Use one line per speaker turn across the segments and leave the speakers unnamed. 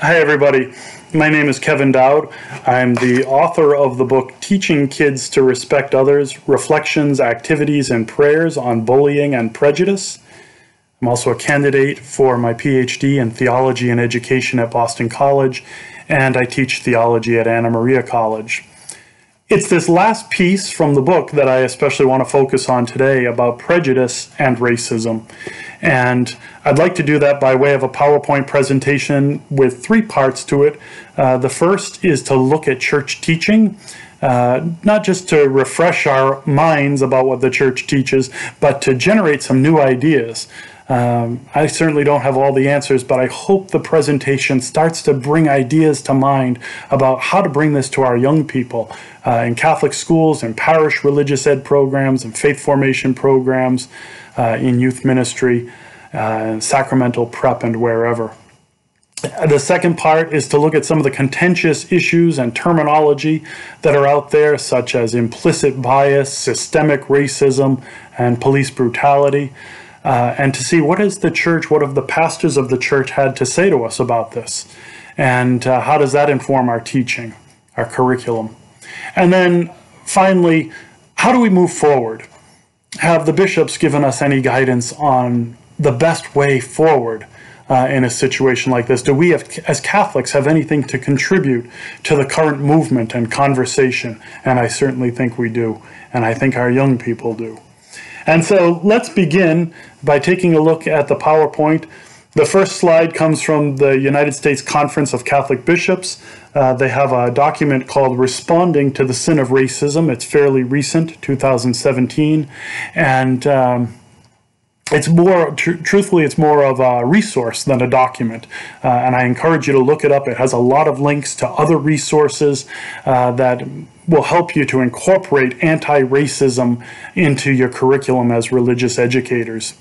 Hi, everybody. My name is Kevin Dowd. I'm the author of the book Teaching Kids to Respect Others Reflections, Activities, and Prayers on Bullying and Prejudice. I'm also a candidate for my PhD in Theology and Education at Boston College, and I teach theology at Anna Maria College. It's this last piece from the book that I especially want to focus on today about prejudice and racism. And I'd like to do that by way of a PowerPoint presentation with three parts to it. Uh, the first is to look at church teaching. Uh, not just to refresh our minds about what the church teaches, but to generate some new ideas. Um, I certainly don't have all the answers, but I hope the presentation starts to bring ideas to mind about how to bring this to our young people uh, in Catholic schools, in parish religious ed programs, and faith formation programs, uh, in youth ministry, uh, sacramental prep, and wherever. The second part is to look at some of the contentious issues and terminology that are out there, such as implicit bias, systemic racism, and police brutality, uh, and to see what has the church, what have the pastors of the church had to say to us about this, and uh, how does that inform our teaching, our curriculum. And then finally, how do we move forward? have the bishops given us any guidance on the best way forward uh, in a situation like this? Do we, have, as Catholics, have anything to contribute to the current movement and conversation? And I certainly think we do, and I think our young people do. And so let's begin by taking a look at the PowerPoint. The first slide comes from the United States Conference of Catholic Bishops. Uh, they have a document called Responding to the Sin of Racism. It's fairly recent, 2017. And um, it's more, tr- truthfully, it's more of a resource than a document. Uh, and I encourage you to look it up. It has a lot of links to other resources uh, that will help you to incorporate anti racism into your curriculum as religious educators.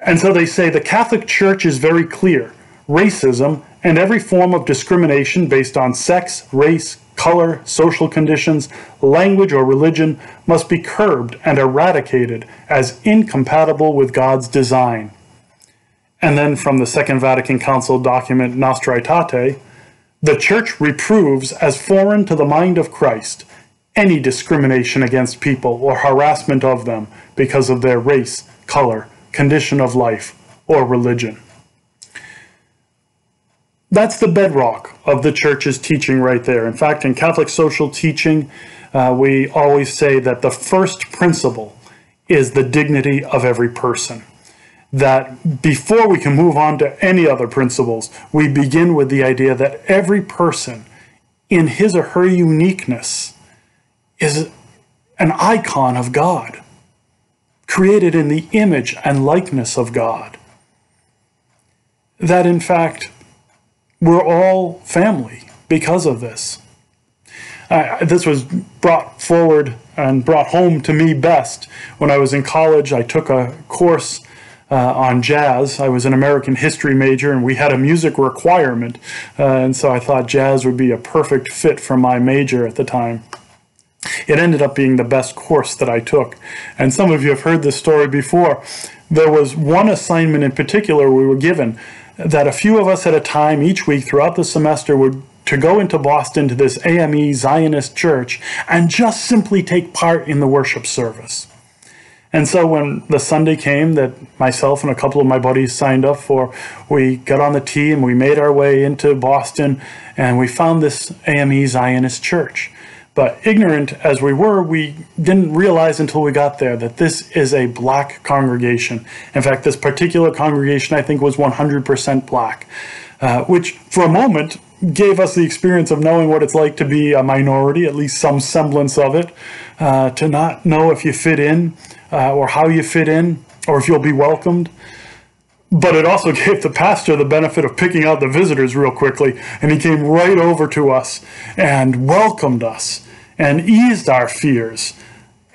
And so they say the Catholic Church is very clear racism and every form of discrimination based on sex, race, color, social conditions, language, or religion must be curbed and eradicated as incompatible with God's design. And then from the Second Vatican Council document Nostra Aetate, the Church reproves as foreign to the mind of Christ any discrimination against people or harassment of them because of their race, color, condition of life, or religion. That's the bedrock of the church's teaching right there. In fact, in Catholic social teaching, uh, we always say that the first principle is the dignity of every person. That before we can move on to any other principles, we begin with the idea that every person, in his or her uniqueness, is an icon of God, created in the image and likeness of God. That in fact, we're all family because of this. Uh, this was brought forward and brought home to me best when I was in college. I took a course uh, on jazz. I was an American history major, and we had a music requirement, uh, and so I thought jazz would be a perfect fit for my major at the time. It ended up being the best course that I took, and some of you have heard this story before. There was one assignment in particular we were given that a few of us at a time each week throughout the semester would to go into Boston to this AME Zionist church and just simply take part in the worship service. And so when the Sunday came that myself and a couple of my buddies signed up for, we got on the T and we made our way into Boston and we found this AME Zionist church. But ignorant as we were, we didn't realize until we got there that this is a black congregation. In fact, this particular congregation, I think, was 100% black, uh, which for a moment gave us the experience of knowing what it's like to be a minority, at least some semblance of it, uh, to not know if you fit in uh, or how you fit in or if you'll be welcomed. But it also gave the pastor the benefit of picking out the visitors real quickly, and he came right over to us and welcomed us and eased our fears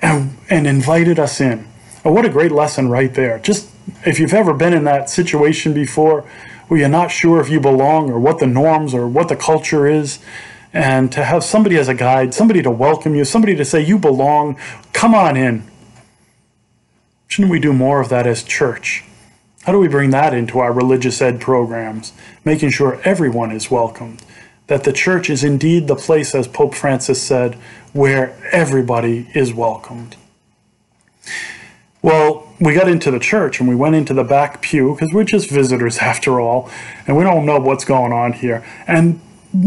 and, and invited us in. Oh, what a great lesson right there. Just if you've ever been in that situation before where you're not sure if you belong or what the norms or what the culture is, and to have somebody as a guide, somebody to welcome you, somebody to say, You belong, come on in. Shouldn't we do more of that as church? How do we bring that into our religious ed programs, making sure everyone is welcomed? That the church is indeed the place, as Pope Francis said, where everybody is welcomed. Well, we got into the church and we went into the back pew because we're just visitors after all, and we don't know what's going on here. And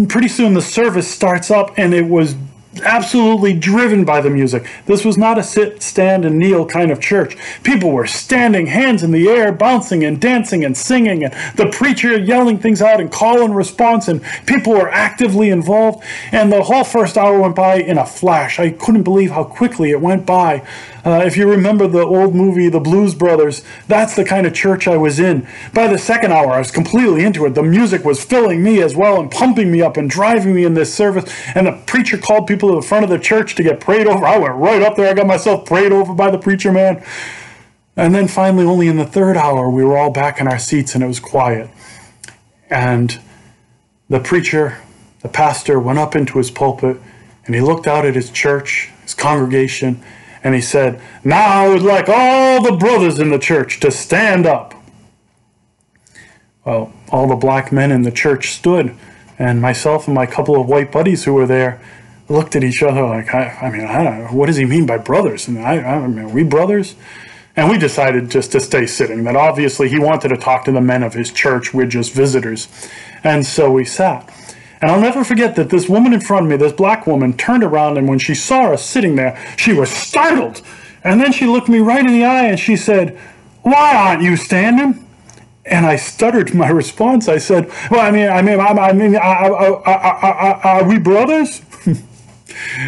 pretty soon the service starts up and it was absolutely driven by the music. This was not a sit, stand, and kneel kind of church. People were standing, hands in the air, bouncing and dancing and singing, and the preacher yelling things out and call and response, and people were actively involved. And the whole first hour went by in a flash. I couldn't believe how quickly it went by. Uh, if you remember the old movie, The Blues Brothers, that's the kind of church I was in. By the second hour, I was completely into it. The music was filling me as well and pumping me up and driving me in this service. And the preacher called people to the front of the church to get prayed over. I went right up there. I got myself prayed over by the preacher man. And then finally, only in the third hour, we were all back in our seats and it was quiet. And the preacher, the pastor, went up into his pulpit and he looked out at his church, his congregation, and he said, Now I would like all the brothers in the church to stand up. Well, all the black men in the church stood, and myself and my couple of white buddies who were there looked at each other like, I, I mean, I don't what does he mean by brothers? And I, I mean, we brothers? And we decided just to stay sitting, that obviously he wanted to talk to the men of his church. We're just visitors. And so we sat. And I'll never forget that this woman in front of me, this black woman, turned around and when she saw us sitting there, she was startled. And then she looked me right in the eye and she said, Why aren't you standing? And I stuttered my response. I said, Well, I mean, I mean, I, I mean, are we brothers?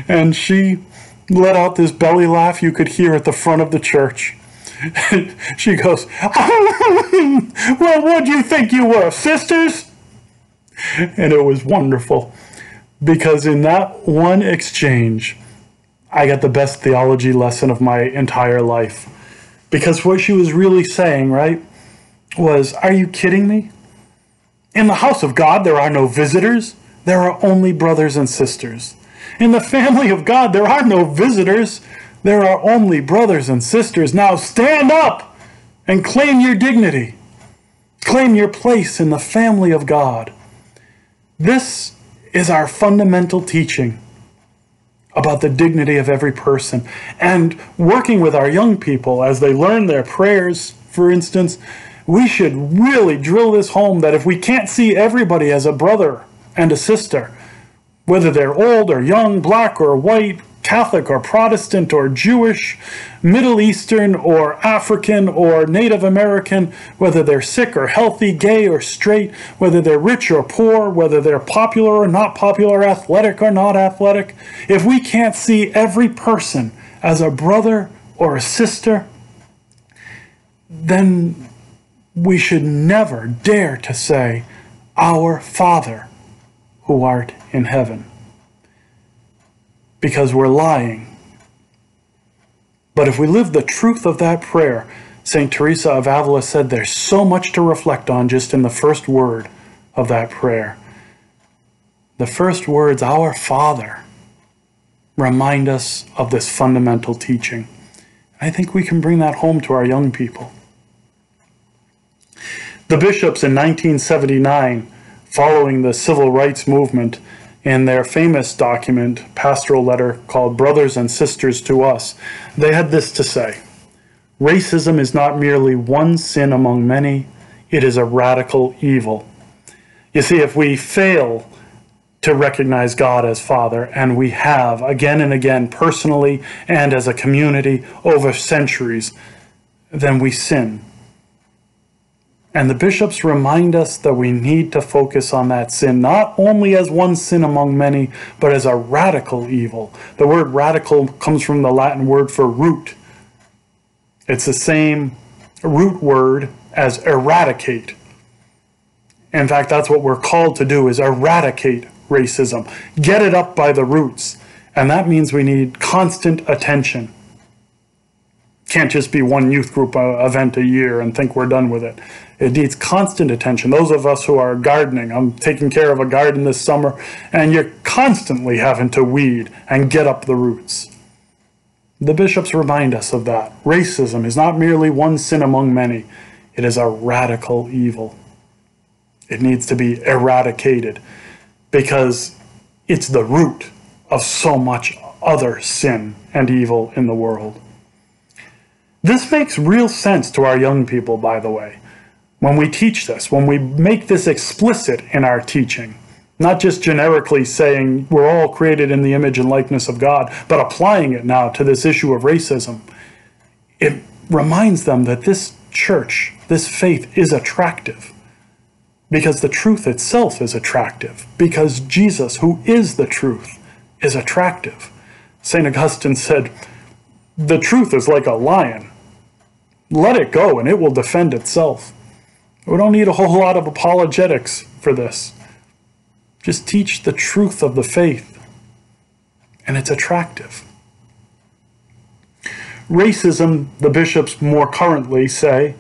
and she let out this belly laugh you could hear at the front of the church. she goes, Well, what do you think you were, sisters? and it was wonderful because in that one exchange, I got the best theology lesson of my entire life. Because what she was really saying, right, was, Are you kidding me? In the house of God, there are no visitors, there are only brothers and sisters. In the family of God, there are no visitors, there are only brothers and sisters. Now stand up and claim your dignity, claim your place in the family of God. This is our fundamental teaching about the dignity of every person. And working with our young people as they learn their prayers, for instance, we should really drill this home that if we can't see everybody as a brother and a sister, whether they're old or young, black or white, Catholic or Protestant or Jewish, Middle Eastern or African or Native American, whether they're sick or healthy, gay or straight, whether they're rich or poor, whether they're popular or not popular, athletic or not athletic, if we can't see every person as a brother or a sister, then we should never dare to say, Our Father who art in heaven because we're lying. But if we live the truth of that prayer, St. Teresa of Avila said there's so much to reflect on just in the first word of that prayer. The first words, Our Father, remind us of this fundamental teaching. I think we can bring that home to our young people. The bishops in 1979, following the civil rights movement, in their famous document, pastoral letter called Brothers and Sisters to Us, they had this to say Racism is not merely one sin among many, it is a radical evil. You see, if we fail to recognize God as Father, and we have again and again, personally and as a community over centuries, then we sin. And the bishops remind us that we need to focus on that sin, not only as one sin among many, but as a radical evil. The word radical comes from the Latin word for root. It's the same root word as eradicate. In fact, that's what we're called to do is eradicate racism. Get it up by the roots. And that means we need constant attention. Can't just be one youth group uh, event a year and think we're done with it. It needs constant attention. Those of us who are gardening, I'm taking care of a garden this summer, and you're constantly having to weed and get up the roots. The bishops remind us of that. Racism is not merely one sin among many, It is a radical evil. It needs to be eradicated because it's the root of so much other sin and evil in the world. This makes real sense to our young people, by the way, when we teach this, when we make this explicit in our teaching, not just generically saying we're all created in the image and likeness of God, but applying it now to this issue of racism. It reminds them that this church, this faith is attractive because the truth itself is attractive, because Jesus, who is the truth, is attractive. St. Augustine said, The truth is like a lion. Let it go and it will defend itself. We don't need a whole lot of apologetics for this. Just teach the truth of the faith, and it's attractive. Racism, the bishops more currently say,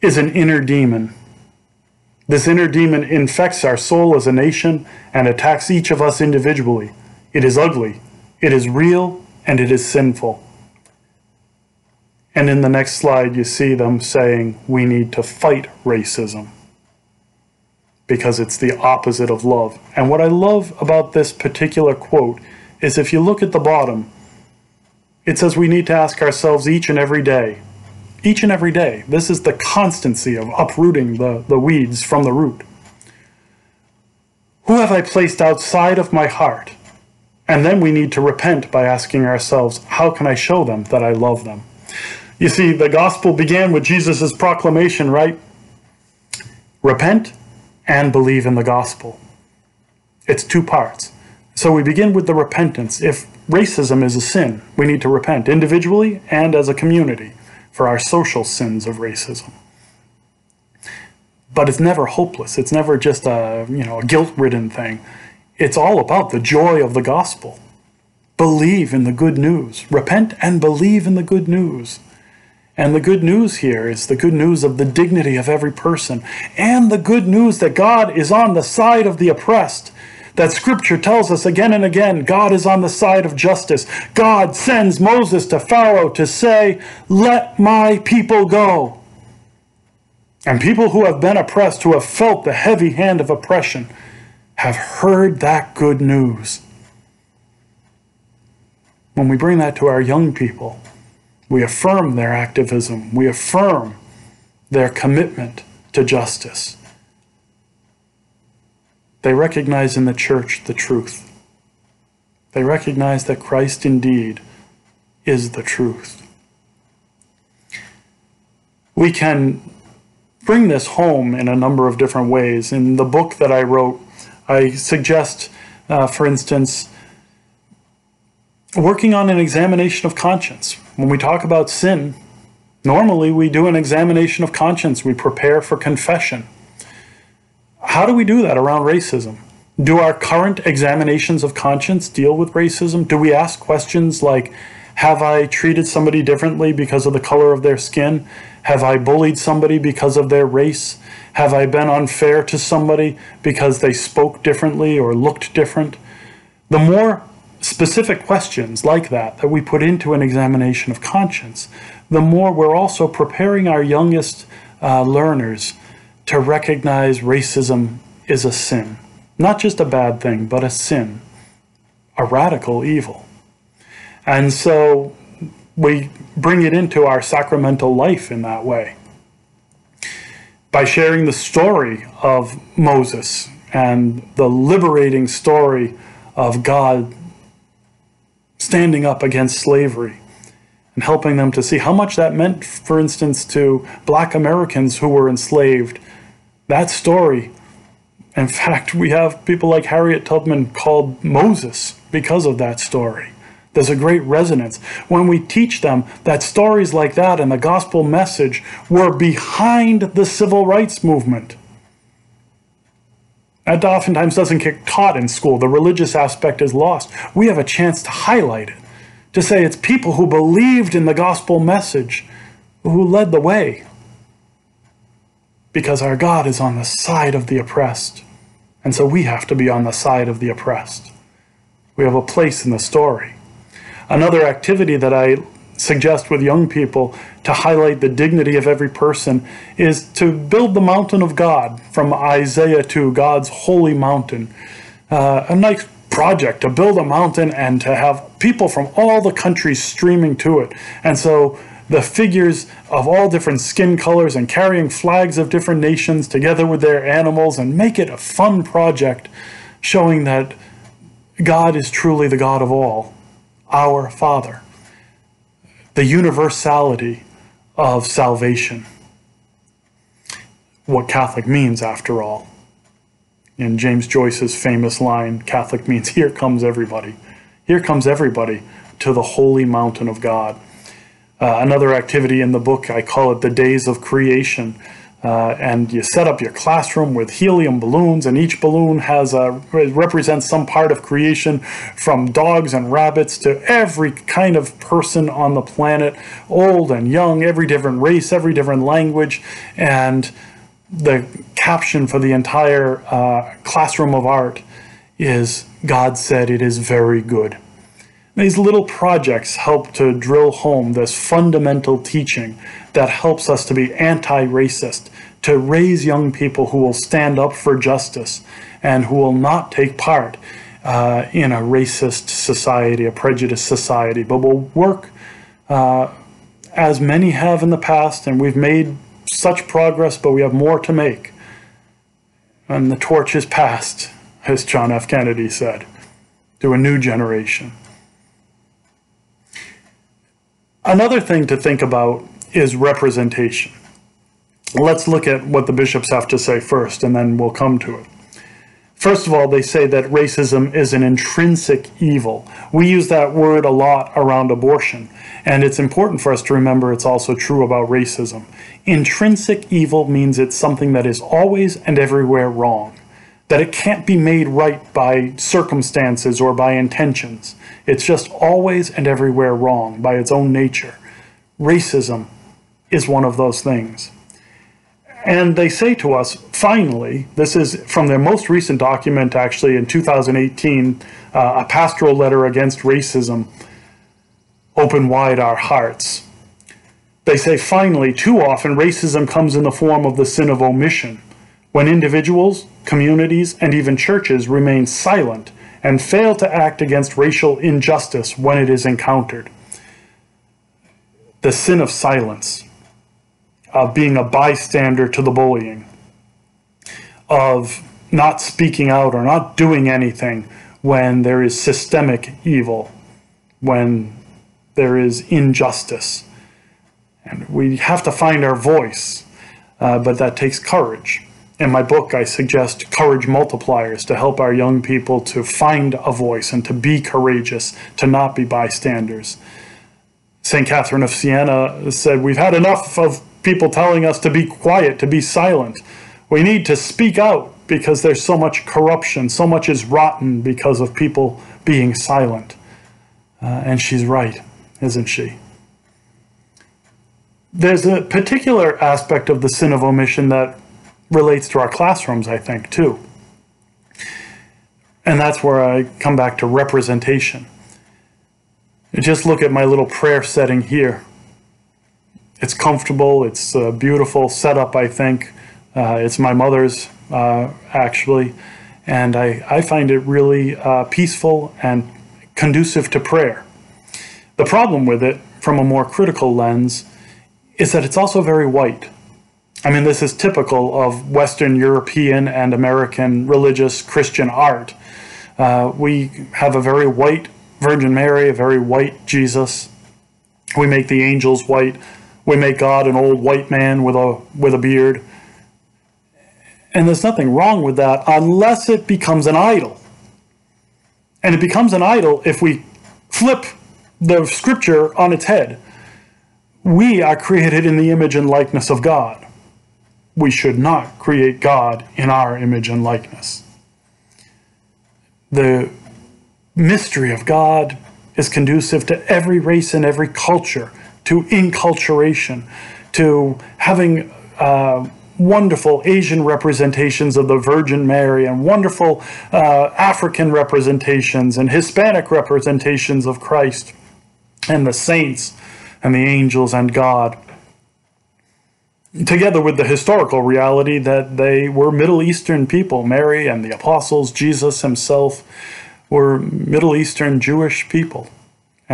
is an inner demon. This inner demon infects our soul as a nation and attacks each of us individually. It is ugly, it is real, and it is sinful. And in the next slide, you see them saying we need to fight racism because it's the opposite of love. And what I love about this particular quote is if you look at the bottom, it says we need to ask ourselves each and every day, each and every day. This is the constancy of uprooting the, the weeds from the root. Who have I placed outside of my heart? And then we need to repent by asking ourselves, how can I show them that I love them? You see, the gospel began with Jesus' proclamation, right? Repent and believe in the gospel. It's two parts. So we begin with the repentance. If racism is a sin, we need to repent individually and as a community for our social sins of racism. But it's never hopeless. It's never just a, you know, a guilt-ridden thing. It's all about the joy of the gospel. Believe in the good news. Repent and believe in the good news. And the good news here is the good news of the dignity of every person and the good news that God is on the side of the oppressed. That scripture tells us again and again God is on the side of justice. God sends Moses to Pharaoh to say, Let my people go. And people who have been oppressed, who have felt the heavy hand of oppression, have heard that good news. When we bring that to our young people, we affirm their activism. We affirm their commitment to justice. They recognize in the church the truth. They recognize that Christ indeed is the truth. We can bring this home in a number of different ways. In the book that I wrote, I suggest, uh, for instance, working on an examination of conscience. When we talk about sin, normally we do an examination of conscience, we prepare for confession. How do we do that around racism? Do our current examinations of conscience deal with racism? Do we ask questions like, have I treated somebody differently because of the color of their skin? Have I bullied somebody because of their race? Have I been unfair to somebody because they spoke differently or looked different? The more specific questions like that that we put into an examination of conscience, the more we're also preparing our youngest uh, learners to recognize racism is a sin. Not just a bad thing, but a sin, a radical evil. And so we bring it into our sacramental life in that way. By sharing the story of Moses and the liberating story of God standing up against slavery and helping them to see how much that meant, for instance, to black Americans who were enslaved. That story, in fact, we have people like Harriet Tubman called Moses because of that story. There's a great resonance. When we teach them that stories like that and the gospel message were behind the civil rights movement, that oftentimes doesn't get taught in school. The religious aspect is lost. We have a chance to highlight it, to say it's people who believed in the gospel message who led the way. Because our God is on the side of the oppressed. And so we have to be on the side of the oppressed. We have a place in the story. Another activity that I suggest with young people to highlight the dignity of every person is to build the mountain of God from Isaiah to God's holy mountain. Uh, a nice project to build a mountain and to have people from all the countries streaming to it. And so the figures of all different skin colors and carrying flags of different nations together with their animals and make it a fun project showing that God is truly the God of all, our Father. The universality of salvation. What Catholic means, after all. In James Joyce's famous line, Catholic means here comes everybody. Here comes everybody to the holy mountain of God. Uh, another activity in the book, I call it the days of creation. Uh, and you set up your classroom with helium balloons, and each balloon has a represents some part of creation, from dogs and rabbits to every kind of person on the planet, old and young, every different race, every different language, and the caption for the entire uh, classroom of art is God said it is very good. These little projects help to drill home this fundamental teaching that helps us to be anti racist, to raise young people who will stand up for justice and who will not take part uh, in a racist society, a prejudiced society, but will work uh, as many have in the past, and we've made such progress, but we have more to make. And the torch is passed, as John F. Kennedy said, to a new generation. Another thing to think about is representation. Let's look at what the bishops have to say first, and then we'll come to it. First of all, they say that racism is an intrinsic evil. We use that word a lot around abortion, and it's important for us to remember it's also true about racism. Intrinsic evil means it's something that is always and everywhere wrong, that it can't be made right by circumstances or by intentions. It's just always and everywhere wrong by its own nature. Racism is one of those things. And they say to us, finally, this is from their most recent document, actually in 2018, uh, a pastoral letter against racism, Open Wide Our Hearts. They say, finally, too often racism comes in the form of the sin of omission, when individuals, communities, and even churches remain silent and fail to act against racial injustice when it is encountered. The sin of silence, of being a bystander to the bullying, of not speaking out or not doing anything when there is systemic evil, when there is injustice. And we have to find our voice, uh, but that takes courage. In my book, I suggest courage multipliers to help our young people to find a voice and to be courageous, to not be bystanders. St. Catherine of Siena said, We've had enough of people telling us to be quiet, to be silent. We need to speak out because there's so much corruption, so much is rotten because of people being silent. Uh, and she's right, isn't she? There's a particular aspect of the sin of omission that relates to our classrooms, I think, too. And that's where I come back to representation. Just look at my little prayer setting here. It's comfortable, it's a beautiful setup, I think. Uh, it's my mother's, uh, actually, and I, I find it really uh, peaceful and conducive to prayer. The problem with it, from a more critical lens, is that it's also very white. I mean, this is typical of Western European and American religious Christian art. Uh, we have a very white Virgin Mary, a very white Jesus. We make the angels white. We make God an old white man with a with a beard. And there's nothing wrong with that unless it becomes an idol. And it becomes an idol if we flip the scripture on its head we are created in the image and likeness of God. We should not create God in our image and likeness. The mystery of God is conducive to every race and every culture, to inculturation, to having uh, wonderful Asian representations of the Virgin Mary and wonderful uh, African representations and Hispanic representations of Christ and the saints and the angels and God. Together with the historical reality that they were Middle Eastern people, Mary and the apostles, Jesus himself were Middle Eastern Jewish people.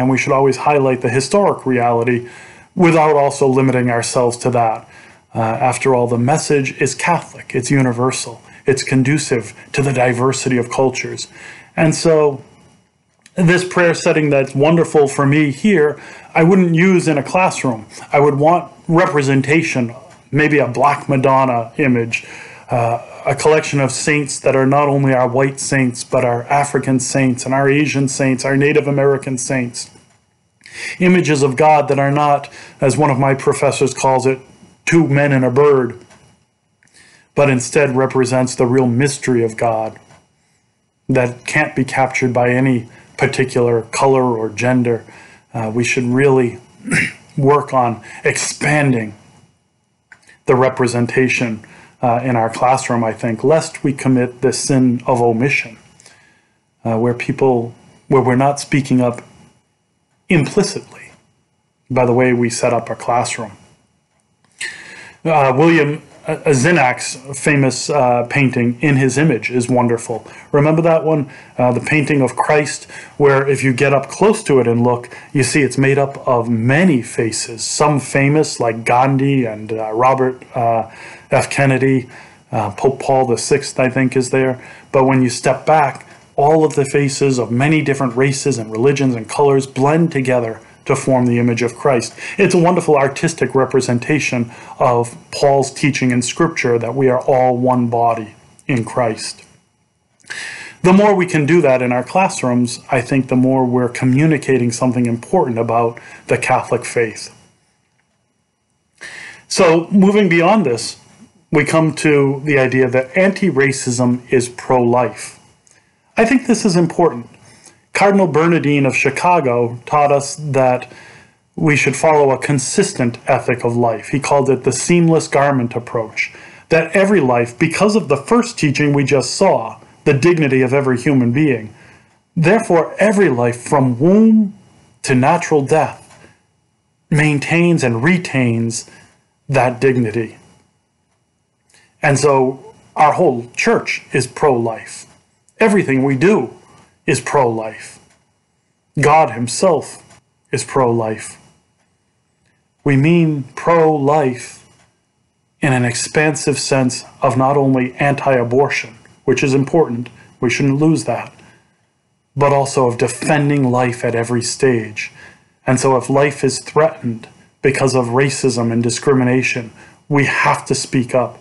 And we should always highlight the historic reality without also limiting ourselves to that. Uh, after all, the message is Catholic, it's universal, it's conducive to the diversity of cultures. And so, this prayer setting that's wonderful for me here, I wouldn't use in a classroom. I would want representation, maybe a Black Madonna image, uh, a collection of saints that are not only our white saints, but our African saints and our Asian saints, our Native American saints. Images of God that are not, as one of my professors calls it, two men and a bird, but instead represents the real mystery of God that can't be captured by any particular color or gender. Uh, we should really work on expanding the representation uh, in our classroom, I think, lest we commit the sin of omission, uh, where people, where we're not speaking up implicitly by the way we set up our classroom. Uh, William Zdinak's famous uh, painting, In His Image, is wonderful. Remember that one? Uh, the painting of Christ, where if you get up close to it and look, you see it's made up of many faces, some famous like Gandhi and uh, Robert uh, F. Kennedy, uh, Pope Paul VI, I think, is there. But when you step back, all of the faces of many different races and religions and colors blend together to form the image of Christ. It's a wonderful artistic representation of Paul's teaching in Scripture that we are all one body in Christ. The more we can do that in our classrooms, I think the more we're communicating something important about the Catholic faith. So, moving beyond this, we come to the idea that anti racism is pro life. I think this is important Cardinal Bernardin of Chicago taught us that we should follow a consistent ethic of life. He called it the seamless garment approach. That every life, because of the first teaching we just saw, the dignity of every human being, therefore, every life from womb to natural death maintains and retains that dignity. And so, our whole church is pro life. Everything we do is pro life. God Himself is pro life. We mean pro life in an expansive sense of not only anti abortion, which is important, we shouldn't lose that, but also of defending life at every stage. And so if life is threatened because of racism and discrimination, we have to speak up.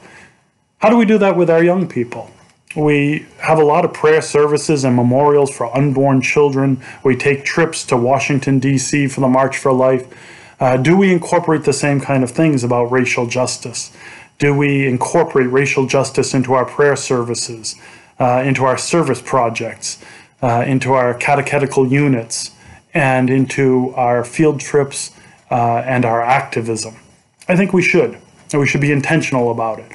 How do we do that with our young people? We have a lot of prayer services and memorials for unborn children. We take trips to Washington, D.C. for the March for Life. Uh, do we incorporate the same kind of things about racial justice? Do we incorporate racial justice into our prayer services, uh, into our service projects, uh, into our catechetical units, and into our field trips uh, and our activism? I think we should. And we should be intentional about it.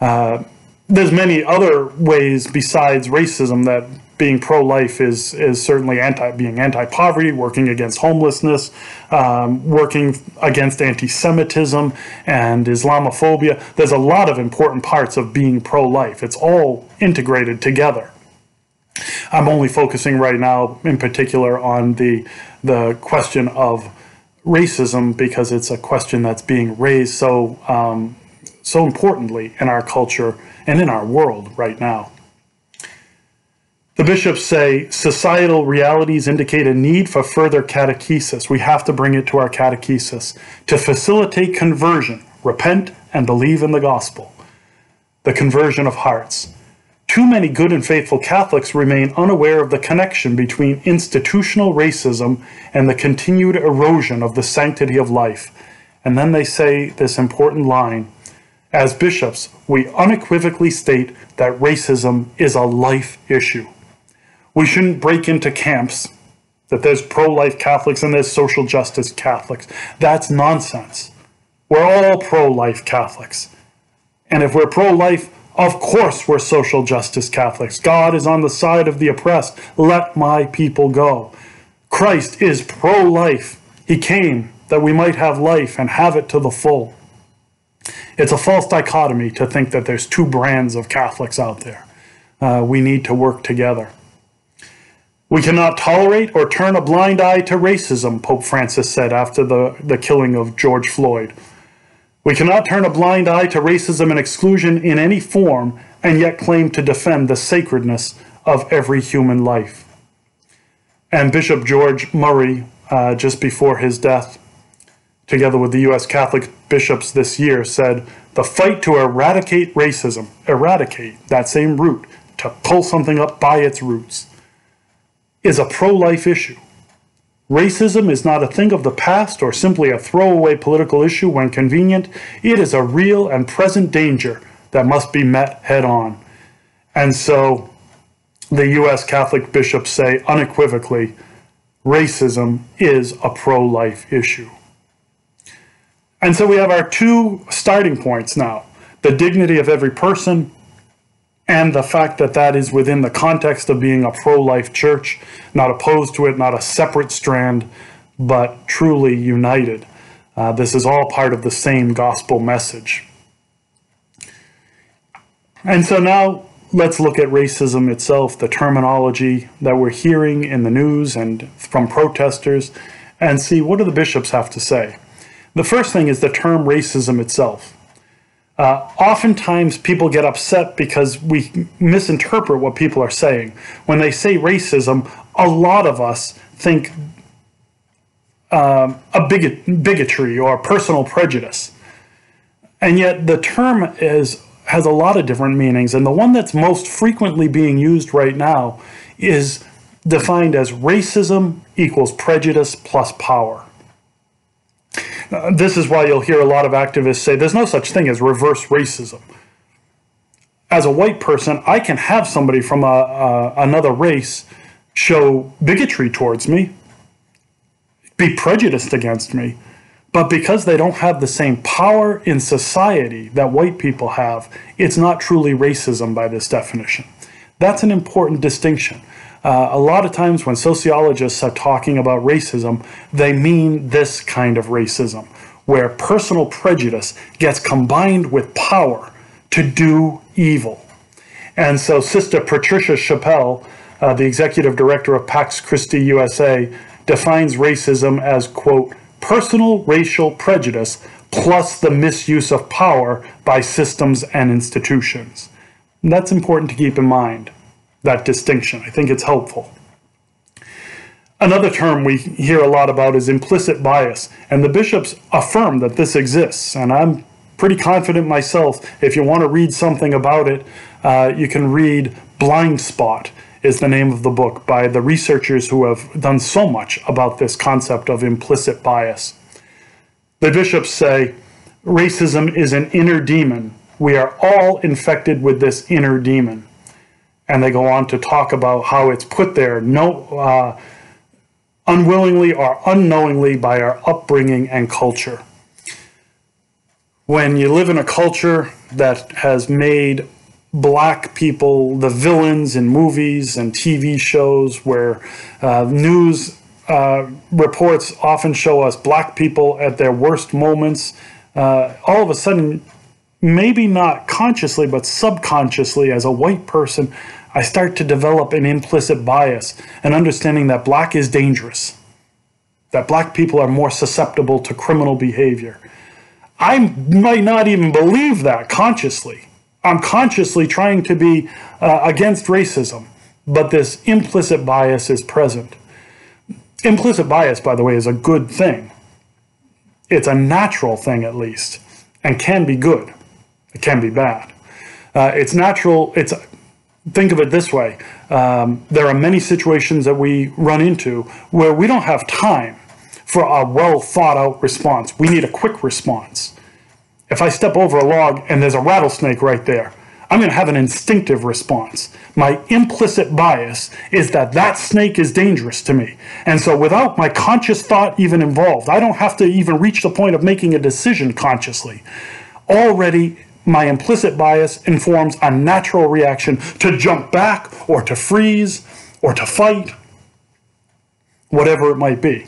Uh, there's many other ways besides racism that being pro-life is is certainly anti being anti-poverty, working against homelessness, um, working against anti-Semitism and Islamophobia. There's a lot of important parts of being pro-life. It's all integrated together. I'm only focusing right now, in particular, on the the question of racism because it's a question that's being raised so um, so importantly in our culture and in our world right now. The bishops say societal realities indicate a need for further catechesis. We have to bring it to our catechesis to facilitate conversion, repent, and believe in the gospel, the conversion of hearts. Too many good and faithful Catholics remain unaware of the connection between institutional racism and the continued erosion of the sanctity of life. And then they say this important line as bishops, we unequivocally state that racism is a life issue. We shouldn't break into camps that there's pro life Catholics and there's social justice Catholics. That's nonsense. We're all pro life Catholics. And if we're pro life, of course we're social justice Catholics. God is on the side of the oppressed. Let my people go. Christ is pro life. He came that we might have life and have it to the full. It's a false dichotomy to think that there's two brands of Catholics out there. Uh, we need to work together. We cannot tolerate or turn a blind eye to racism, Pope Francis said after the, the killing of George Floyd. We cannot turn a blind eye to racism and exclusion in any form and yet claim to defend the sacredness of every human life. And Bishop George Murray, uh, just before his death, together with the U.S. Catholic bishops this year, said the fight to eradicate racism, eradicate that same root, to pull something up by its roots, is a pro life issue. Racism is not a thing of the past or simply a throwaway political issue when convenient. It is a real and present danger that must be met head on. And so the U.S. Catholic bishops say unequivocally racism is a pro life issue. And so we have our two starting points now the dignity of every person and the fact that that is within the context of being a pro life church, not opposed to it, not a separate strand, but truly united. Uh, this is all part of the same gospel message. And so now let's look at racism itself, the terminology that we're hearing in the news and from protesters, and see what do the bishops have to say. The first thing is the term racism itself. Uh, oftentimes, people get upset because we misinterpret what people are saying. When they say racism, a lot of us think um, a bigot, bigotry or personal prejudice. And yet, the term is has a lot of different meanings, and the one that's most frequently being used right now is defined as racism equals prejudice plus power. Uh, this is why you'll hear a lot of activists say there's no such thing as reverse racism. As a white person, I can have somebody from a, a, another race show bigotry towards me, be prejudiced against me, but because they don't have the same power in society that white people have, it's not truly racism by this definition. That's an important distinction. Uh, a lot of times when sociologists are talking about racism, they mean this kind of racism, where personal prejudice gets combined with power to do evil. And so Sister Patricia Chappell, uh, the executive director of Pax Christi USA, defines racism as, quote, personal racial prejudice plus the misuse of power by systems and institutions. And that's important to keep in mind, that distinction. I think it's helpful. Another term we hear a lot about is implicit bias, and the bishops affirm that this exists, and I'm pretty confident myself. If you want to read something about it, uh, you can read Blind Spot is the name of the book by the researchers who have done so much about this concept of implicit bias. The bishops say racism is an inner demon. We are all infected with this inner demon. And they go on to talk about how it's put there no, uh, unwillingly or unknowingly by our upbringing and culture. When you live in a culture that has made black people the villains in movies and TV shows where uh, news uh, reports often show us black people at their worst moments. Uh, all of a sudden, maybe not consciously, but subconsciously, as a white person, I start to develop an implicit bias, an understanding that black is dangerous, that black people are more susceptible to criminal behavior. I might not even believe that consciously. I'm consciously trying to be uh, against racism, but this implicit bias is present. Implicit bias, by the way, is a good thing. It's a natural thing, at least, and can be good. It can be bad. Uh, it's natural. It's think of it this way: um, there are many situations that we run into where we don't have time for a well thought out response. We need a quick response. If I step over a log and there's a rattlesnake right there, I'm going to have an instinctive response. My implicit bias is that that snake is dangerous to me. And so, without my conscious thought even involved, I don't have to even reach the point of making a decision consciously. Already, my implicit bias informs a natural reaction to jump back or to freeze or to fight, whatever it might be.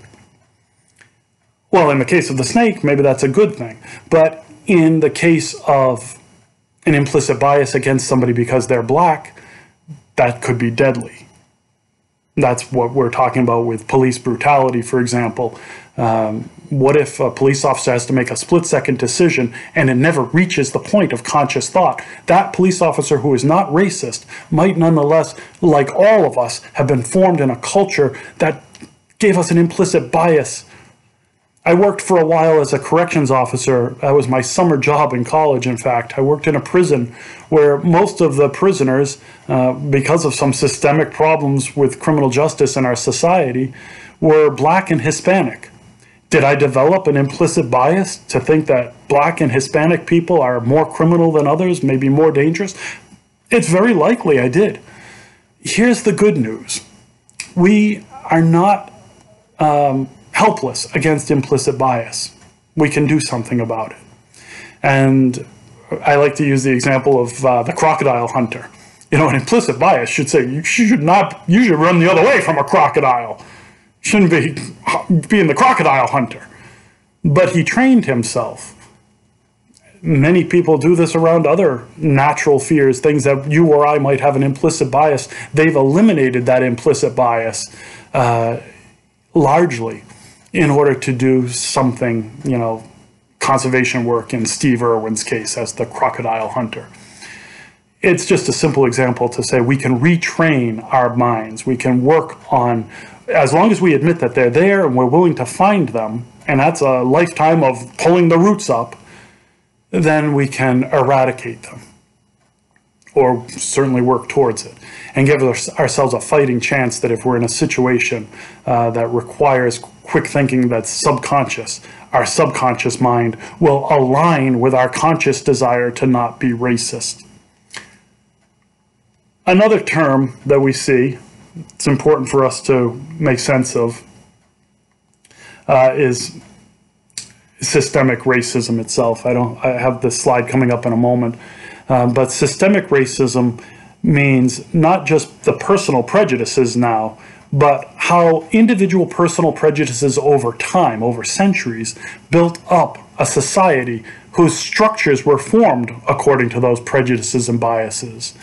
Well, in the case of the snake, maybe that's a good thing. But in the case of an implicit bias against somebody because they're black, that could be deadly. That's what we're talking about with police brutality, for example. Um, what if a police officer has to make a split second decision and it never reaches the point of conscious thought? That police officer who is not racist might nonetheless, like all of us, have been formed in a culture that gave us an implicit bias I worked for a while as a corrections officer. That was my summer job in college, in fact. I worked in a prison where most of the prisoners, uh, because of some systemic problems with criminal justice in our society, were black and Hispanic. Did I develop an implicit bias to think that black and Hispanic people are more criminal than others, maybe more dangerous? It's very likely I did. Here's the good news we are not. Um, helpless against implicit bias. We can do something about it. And I like to use the example of uh, the crocodile hunter. You know, an implicit bias should say you should not, you should run the other way from a crocodile. Shouldn't be being the crocodile hunter. But he trained himself. Many people do this around other natural fears, things that you or I might have an implicit bias. They've eliminated that implicit bias uh, largely in order to do something, you know, conservation work in Steve Irwin's case as the crocodile hunter. It's just a simple example to say we can retrain our minds. We can work on, as long as we admit that they're there and we're willing to find them, and that's a lifetime of pulling the roots up, then we can eradicate them or certainly work towards it and give ourselves a fighting chance that if we're in a situation uh, that requires quick thinking that's subconscious, our subconscious mind will align with our conscious desire to not be racist. Another term that we see, it's important for us to make sense of, uh, is systemic racism itself. I don't. I have this slide coming up in a moment, um, but systemic racism means not just the personal prejudices now, but how individual personal prejudices over time, over centuries, built up a society whose structures were formed according to those prejudices and biases.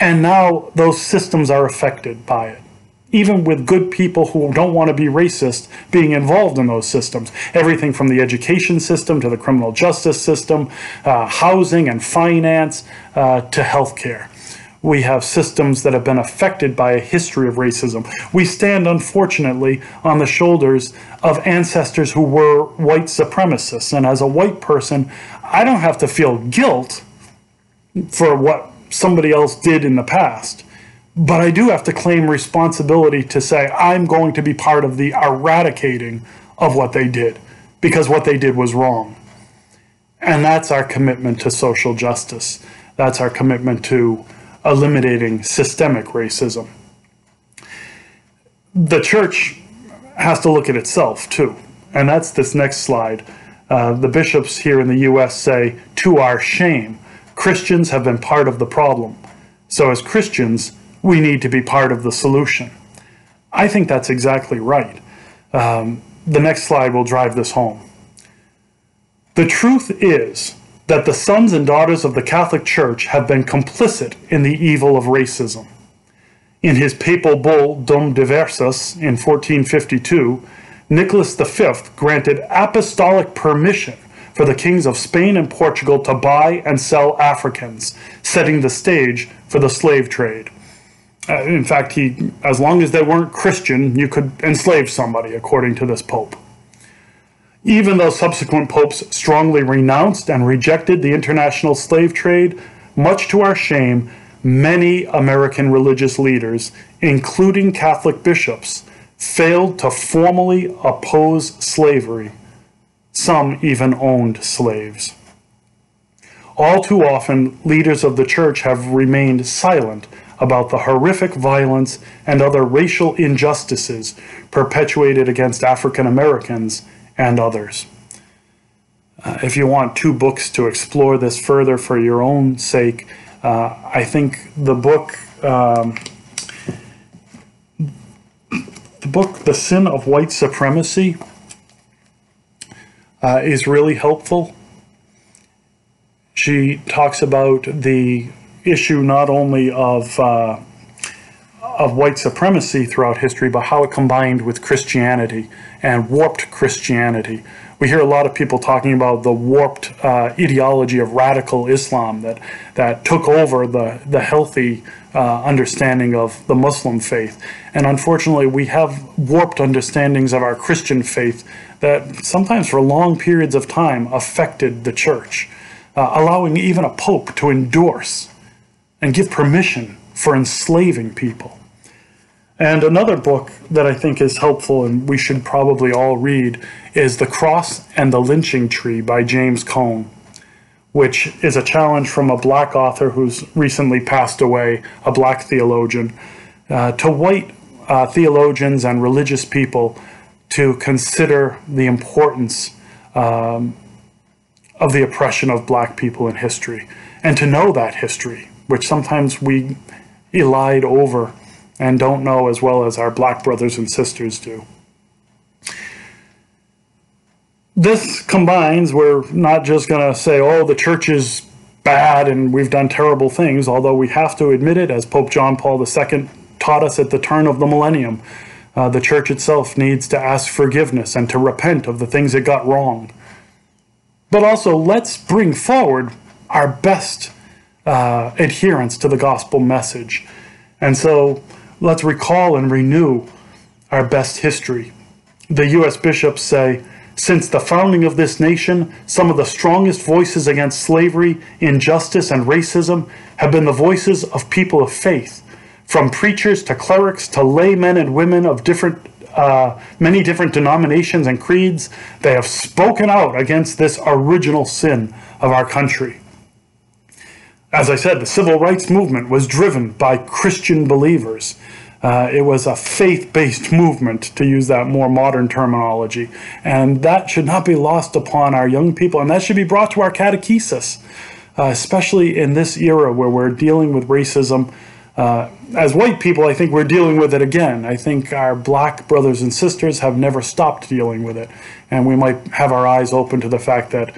And now those systems are affected by it. Even with good people who don't want to be racist being involved in those systems. Everything from the education system to the criminal justice system, uh, housing and finance, uh, to healthcare we have systems that have been affected by a history of racism. We stand, unfortunately, on the shoulders of ancestors who were white supremacists. And as a white person, I don't have to feel guilt for what somebody else did in the past. But I do have to claim responsibility to say, I'm going to be part of the eradicating of what they did because what they did was wrong. And that's our commitment to social justice. That's our commitment to eliminating systemic racism. The church has to look at itself too, and that's this next slide. Uh, the bishops here in the U.S. say, to our shame, Christians have been part of the problem. So, as Christians, we need to be part of the solution. I think that's exactly right. Um, the next slide will drive this home. The truth is that the sons and daughters of the Catholic Church have been complicit in the evil of racism. In his papal bull Dum Diversas in 1452, Nicholas V granted apostolic permission for the kings of Spain and Portugal to buy and sell Africans, setting the stage for the slave trade. Uh, in fact, he, as long as they weren't Christian, you could enslave somebody, according to this pope. Even though subsequent popes strongly renounced and rejected the international slave trade, much to our shame, many American religious leaders, including Catholic bishops, failed to formally oppose slavery. Some even owned slaves. All too often, leaders of the church have remained silent about the horrific violence and other racial injustices perpetuated against African Americans and others. Uh, if you want two books to explore this further for your own sake, uh, I think the book, um, the book, The Sin of White Supremacy, uh, is really helpful. She talks about the issue not only of uh, of white supremacy throughout history, but how it combined with Christianity and warped Christianity. We hear a lot of people talking about the warped uh, ideology of radical Islam that that took over the the healthy uh, understanding of the Muslim faith, and unfortunately, we have warped understandings of our Christian faith that sometimes for long periods of time affected the church, uh, allowing even a pope to endorse and give permission for enslaving people. And another book that I think is helpful and we should probably all read is The Cross and the Lynching Tree by James Cone, which is a challenge from a black author who's recently passed away, a black theologian, uh, to white uh, theologians and religious people to consider the importance um, of the oppression of black people in history and to know that history, which sometimes we elide over and don't know as well as our black brothers and sisters do. This combines, we're not just going to say, oh, the church is bad and we've done terrible things, although we have to admit it, as Pope John Paul II taught us at the turn of the millennium. Uh, the church itself needs to ask forgiveness and to repent of the things it got wrong. But also, let's bring forward our best uh, adherence to the gospel message. And so, let's recall and renew our best history. The U.S. bishops say, since the founding of this nation, some of the strongest voices against slavery, injustice, and racism have been the voices of people of faith, from preachers to clerics to laymen and women of different, uh, many different denominations and creeds. They have spoken out against this original sin of our country. As I said, the civil rights movement was driven by Christian believers. Uh, it was a faith based movement, to use that more modern terminology. And that should not be lost upon our young people, and that should be brought to our catechesis, uh, especially in this era where we're dealing with racism. Uh, as white people, I think we're dealing with it again. I think our black brothers and sisters have never stopped dealing with it. And we might have our eyes open to the fact that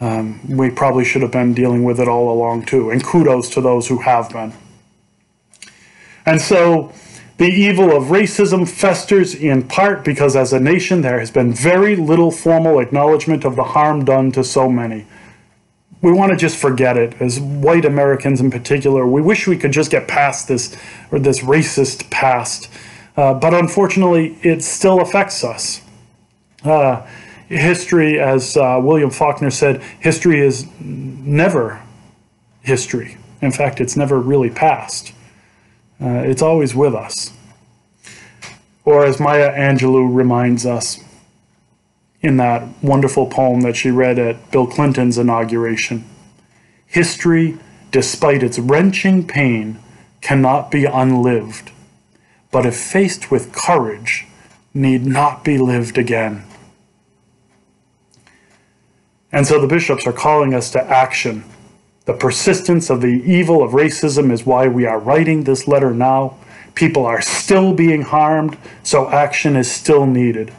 um, we probably should have been dealing with it all along too. And kudos to those who have been. And so the evil of racism festers in part because as a nation there has been very little formal acknowledgement of the harm done to so many. We want to just forget it. As white Americans in particular, we wish we could just get past this or this racist past. Uh, but unfortunately, it still affects us. Uh, history, as uh, William Faulkner said, history is never history. In fact, it's never really past. Uh, it's always with us. Or as Maya Angelou reminds us in that wonderful poem that she read at Bill Clinton's inauguration, history, despite its wrenching pain, cannot be unlived, but if faced with courage, need not be lived again. And so the bishops are calling us to action. The persistence of the evil of racism is why we are writing this letter now. People are still being harmed, so action is still needed.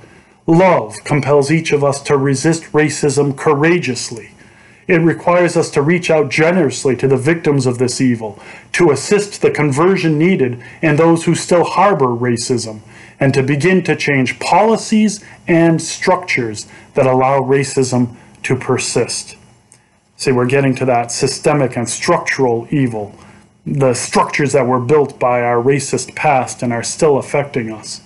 Love compels each of us to resist racism courageously. It requires us to reach out generously to the victims of this evil, to assist the conversion needed in those who still harbor racism, and to begin to change policies and structures that allow racism to persist. See, we're getting to that systemic and structural evil, the structures that were built by our racist past and are still affecting us.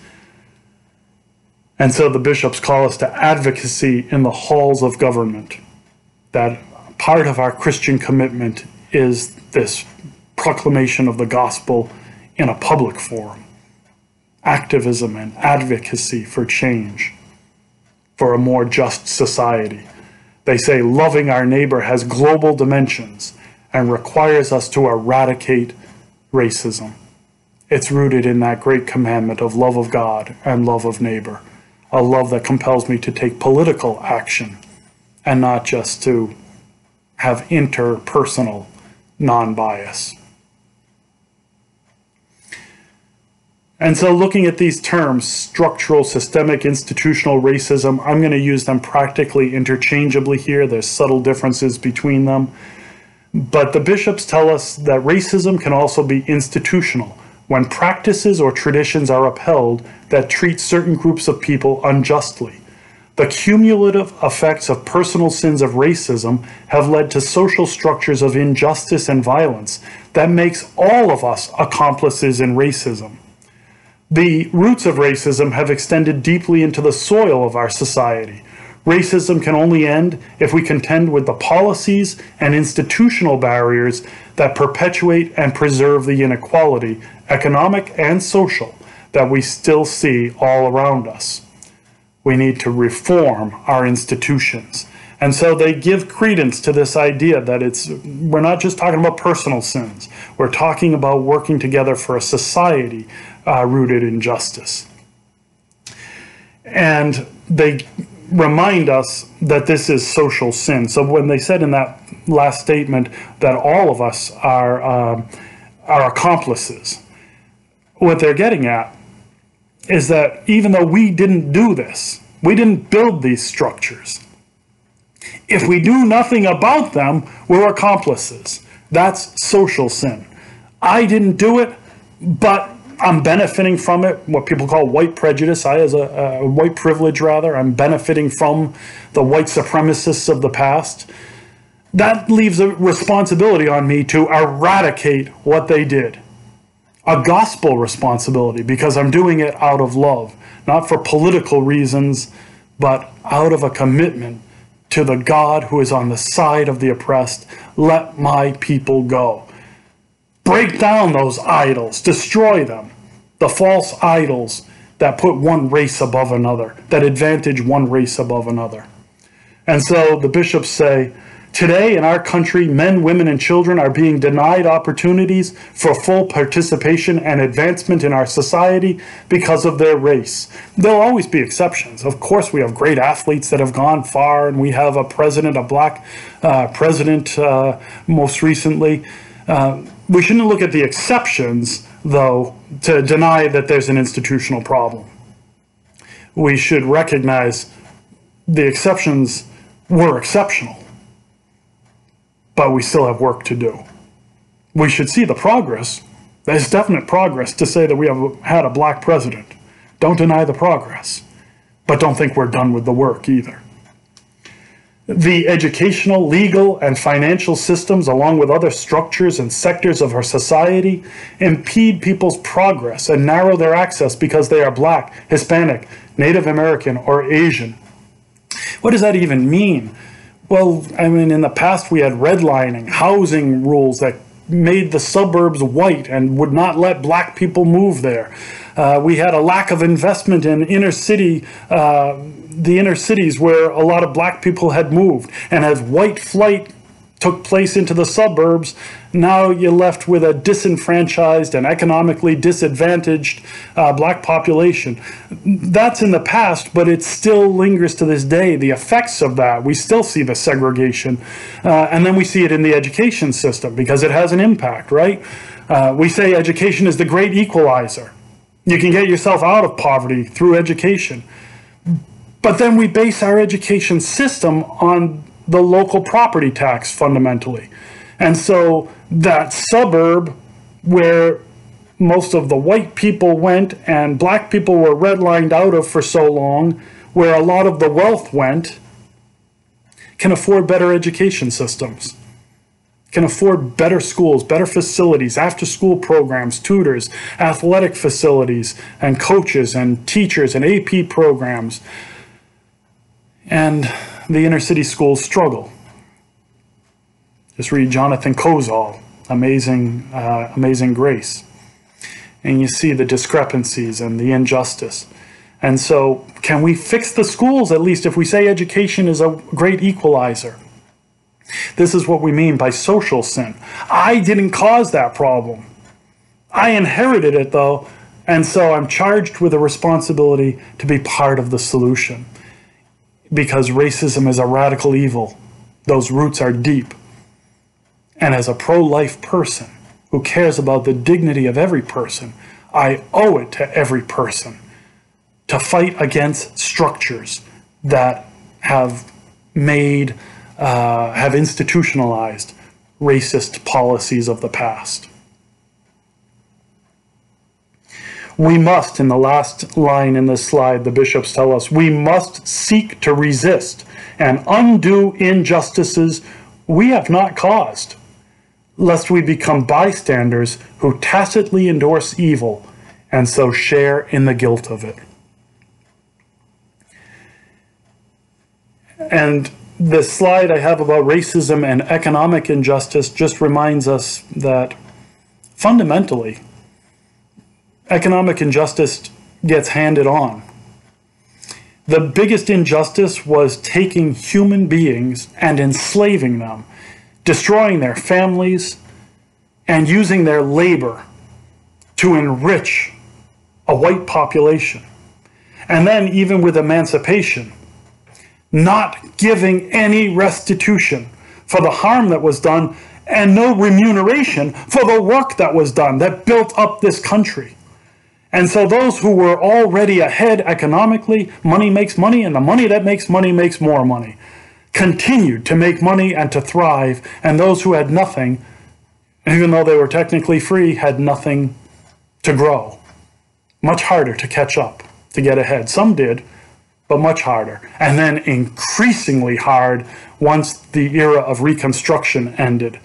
And so the bishops call us to advocacy in the halls of government. That part of our Christian commitment is this proclamation of the gospel in a public forum, activism and advocacy for change, for a more just society. They say loving our neighbor has global dimensions and requires us to eradicate racism. It's rooted in that great commandment of love of God and love of neighbor, a love that compels me to take political action and not just to have interpersonal non bias. And so, looking at these terms, structural, systemic, institutional racism, I'm going to use them practically interchangeably here. There's subtle differences between them. But the bishops tell us that racism can also be institutional when practices or traditions are upheld that treat certain groups of people unjustly. The cumulative effects of personal sins of racism have led to social structures of injustice and violence that makes all of us accomplices in racism. The roots of racism have extended deeply into the soil of our society. Racism can only end if we contend with the policies and institutional barriers that perpetuate and preserve the inequality, economic and social, that we still see all around us. We need to reform our institutions. And so they give credence to this idea that it's we're not just talking about personal sins. We're talking about working together for a society uh, rooted in justice. And they remind us that this is social sin. So when they said in that last statement that all of us are uh, are accomplices, what they're getting at is that even though we didn't do this, we didn't build these structures. If we do nothing about them, we're accomplices. That's social sin. I didn't do it, but I'm benefiting from it, what people call white prejudice. I, as a, a, white privilege, rather, I'm benefiting from the white supremacists of the past. That leaves a responsibility on me to eradicate what they did. A gospel responsibility, because I'm doing it out of love, not for political reasons, but out of a commitment to the God who is on the side of the oppressed. Let my people go. Break down those idols, destroy them. The false idols that put one race above another, that advantage one race above another. And so the bishops say, Today in our country, men, women, and children are being denied opportunities for full participation and advancement in our society because of their race. There'll always be exceptions. Of course, we have great athletes that have gone far, and we have a president, a black uh, president, uh, most recently. Uh, we shouldn't look at the exceptions, though, to deny that there's an institutional problem. We should recognize the exceptions were exceptional, but we still have work to do. We should see the progress. There's definite progress to say that we have had a black president. Don't deny the progress, but don't think we're done with the work either. The educational, legal, and financial systems, along with other structures and sectors of our society, impede people's progress and narrow their access because they are black, Hispanic, Native American, or Asian. What does that even mean? Well, I mean, in the past we had redlining, housing rules that made the suburbs white and would not let black people move there. Uh, we had a lack of investment in inner city uh, the inner cities where a lot of black people had moved. And as white flight took place into the suburbs, now you're left with a disenfranchised and economically disadvantaged uh, black population. That's in the past, but it still lingers to this day. The effects of that, we still see the segregation. Uh, and then we see it in the education system because it has an impact, right? Uh, we say education is the great equalizer. You can get yourself out of poverty through education. But then we base our education system on the local property tax fundamentally. And so that suburb where most of the white people went and black people were redlined out of for so long, where a lot of the wealth went, can afford better education systems, can afford better schools, better facilities, after school programs, tutors, athletic facilities, and coaches and teachers and AP programs and the inner city schools struggle. Just read Jonathan Kozol, Amazing, uh, Amazing Grace. And you see the discrepancies and the injustice. And so, can we fix the schools at least if we say education is a great equalizer? This is what we mean by social sin. I didn't cause that problem. I inherited it though, and so I'm charged with a responsibility to be part of the solution because racism is a radical evil. Those roots are deep. And as a pro life person who cares about the dignity of every person, I owe it to every person to fight against structures that have made, uh, have institutionalized racist policies of the past. We must, in the last line in this slide, the bishops tell us, we must seek to resist and undo injustices we have not caused, lest we become bystanders who tacitly endorse evil and so share in the guilt of it. And the slide I have about racism and economic injustice just reminds us that fundamentally, economic injustice gets handed on. The biggest injustice was taking human beings and enslaving them, destroying their families, and using their labor to enrich a white population. And then, even with emancipation, not giving any restitution for the harm that was done and no remuneration for the work that was done that built up this country. And so those who were already ahead economically, money makes money, and the money that makes money makes more money, continued to make money and to thrive. And those who had nothing, even though they were technically free, had nothing to grow. Much harder to catch up, to get ahead. Some did, but much harder. And then increasingly hard once the era of Reconstruction ended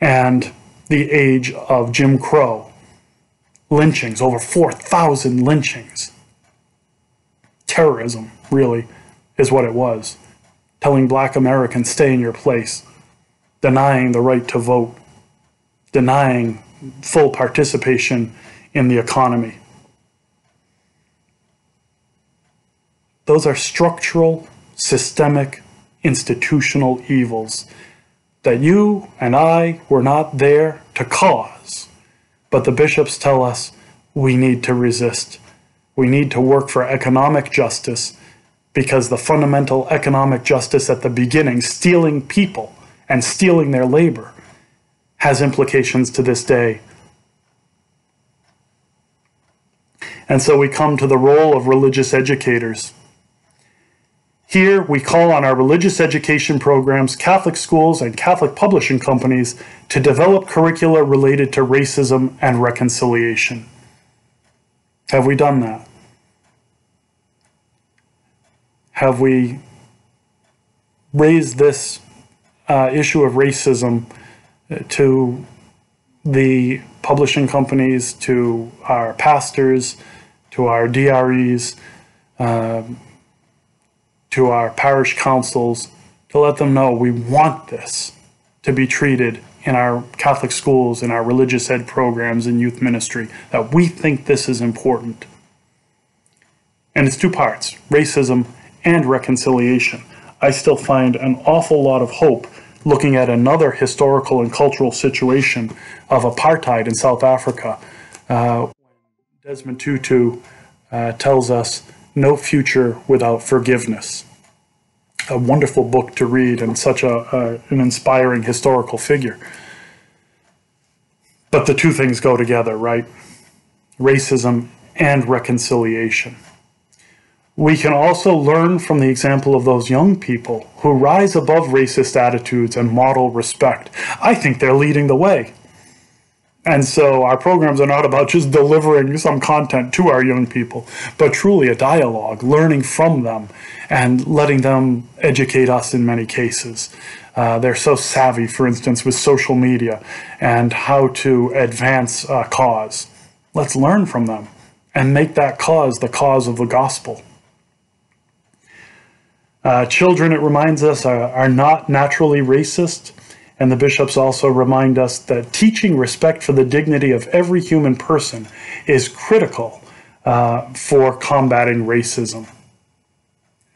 and the age of Jim Crow lynchings, over 4,000 lynchings. Terrorism, really, is what it was. Telling black Americans, stay in your place, denying the right to vote, denying full participation in the economy. Those are structural, systemic, institutional evils that you and I were not there to cause but the bishops tell us we need to resist. We need to work for economic justice because the fundamental economic justice at the beginning, stealing people and stealing their labor, has implications to this day. And so we come to the role of religious educators. Here, we call on our religious education programs, Catholic schools, and Catholic publishing companies to develop curricula related to racism and reconciliation. Have we done that? Have we raised this uh, issue of racism to the publishing companies, to our pastors, to our DREs? Uh, to our parish councils to let them know we want this to be treated in our Catholic schools, in our religious ed programs, and youth ministry, that we think this is important. And it's two parts racism and reconciliation. I still find an awful lot of hope looking at another historical and cultural situation of apartheid in South Africa. Uh, Desmond Tutu uh, tells us no future without forgiveness a wonderful book to read and such a, a, an inspiring historical figure. But the two things go together, right? Racism and reconciliation. We can also learn from the example of those young people who rise above racist attitudes and model respect. I think they're leading the way. And so our programs are not about just delivering some content to our young people, but truly a dialogue, learning from them and letting them educate us in many cases. Uh, they're so savvy, for instance, with social media and how to advance a cause. Let's learn from them and make that cause the cause of the gospel. Uh, children, it reminds us, are, are not naturally racist. And the bishops also remind us that teaching respect for the dignity of every human person is critical uh, for combating racism.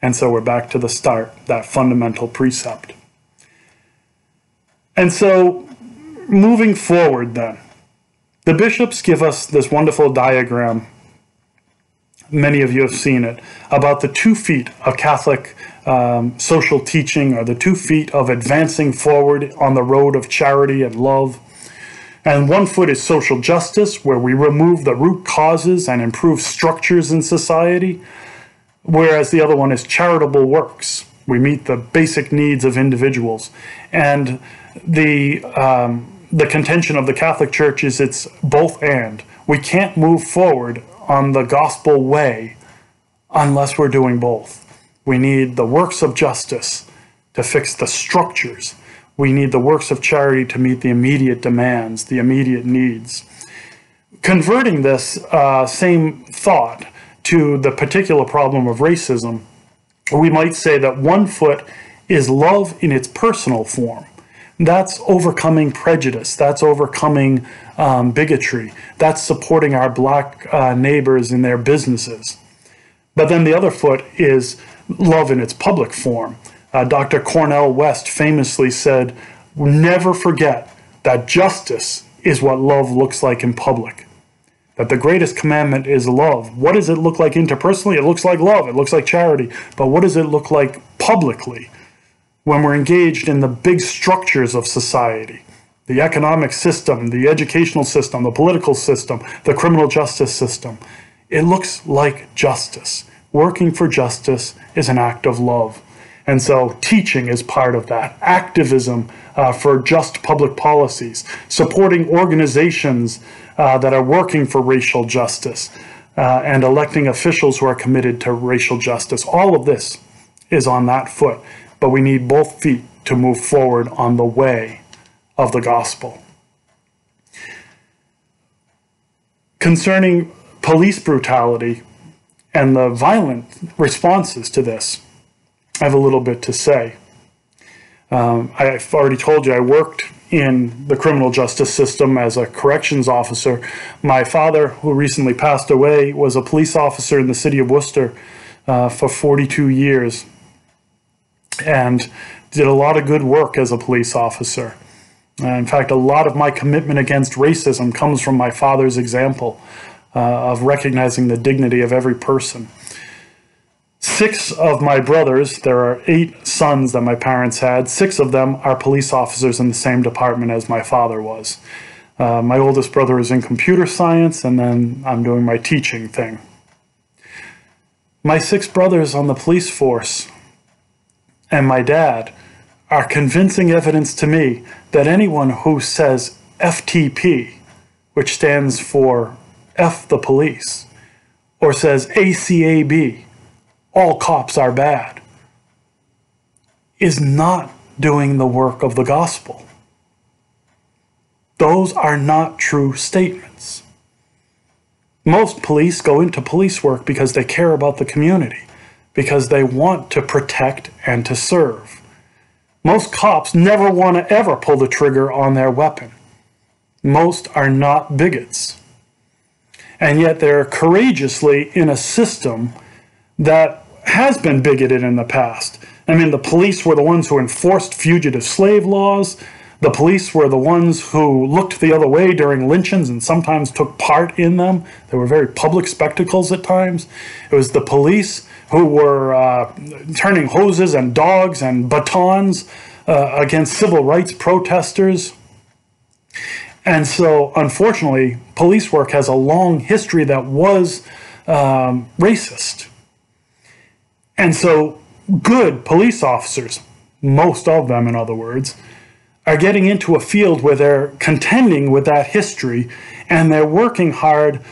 And so we're back to the start, that fundamental precept. And so, moving forward, then, the bishops give us this wonderful diagram. Many of you have seen it about the two feet of Catholic um, social teaching are the two feet of advancing forward on the road of charity and love. And one foot is social justice, where we remove the root causes and improve structures in society, whereas the other one is charitable works. We meet the basic needs of individuals. And the, um, the contention of the Catholic Church is it's both and. We can't move forward on the gospel way unless we're doing both. We need the works of justice to fix the structures. We need the works of charity to meet the immediate demands, the immediate needs. Converting this uh, same thought to the particular problem of racism, we might say that one foot is love in its personal form. That's overcoming prejudice. That's overcoming um, bigotry. That's supporting our black uh, neighbors in their businesses. But then the other foot is love in its public form. Uh, Dr. Cornel West famously said, Never forget that justice is what love looks like in public. That the greatest commandment is love. What does it look like interpersonally? It looks like love, it looks like charity. But what does it look like publicly when we're engaged in the big structures of society? The economic system, the educational system, the political system, the criminal justice system. It looks like justice. Working for justice is an act of love. And so teaching is part of that. Activism uh, for just public policies, supporting organizations uh, that are working for racial justice, uh, and electing officials who are committed to racial justice. All of this is on that foot, but we need both feet to move forward on the way of the gospel. Concerning police brutality and the violent responses to this, I have a little bit to say. Um, I've already told you I worked in the criminal justice system as a corrections officer. My father, who recently passed away, was a police officer in the city of Worcester uh, for 42 years and did a lot of good work as a police officer. In fact, a lot of my commitment against racism comes from my father's example uh, of recognizing the dignity of every person. Six of my brothers, there are eight sons that my parents had, six of them are police officers in the same department as my father was. Uh, my oldest brother is in computer science, and then I'm doing my teaching thing. My six brothers on the police force and my dad are convincing evidence to me that anyone who says FTP, which stands for F the police, or says ACAB, all cops are bad, is not doing the work of the gospel. Those are not true statements. Most police go into police work because they care about the community, because they want to protect and to serve. Most cops never want to ever pull the trigger on their weapon. Most are not bigots and yet they're courageously in a system that has been bigoted in the past. I mean, the police were the ones who enforced fugitive slave laws. The police were the ones who looked the other way during lynchings and sometimes took part in them. They were very public spectacles at times. It was the police who were uh, turning hoses and dogs and batons uh, against civil rights protesters. And so, unfortunately, police work has a long history that was um, racist. And so, good police officers, most of them, in other words, are getting into a field where they're contending with that history and they're working hard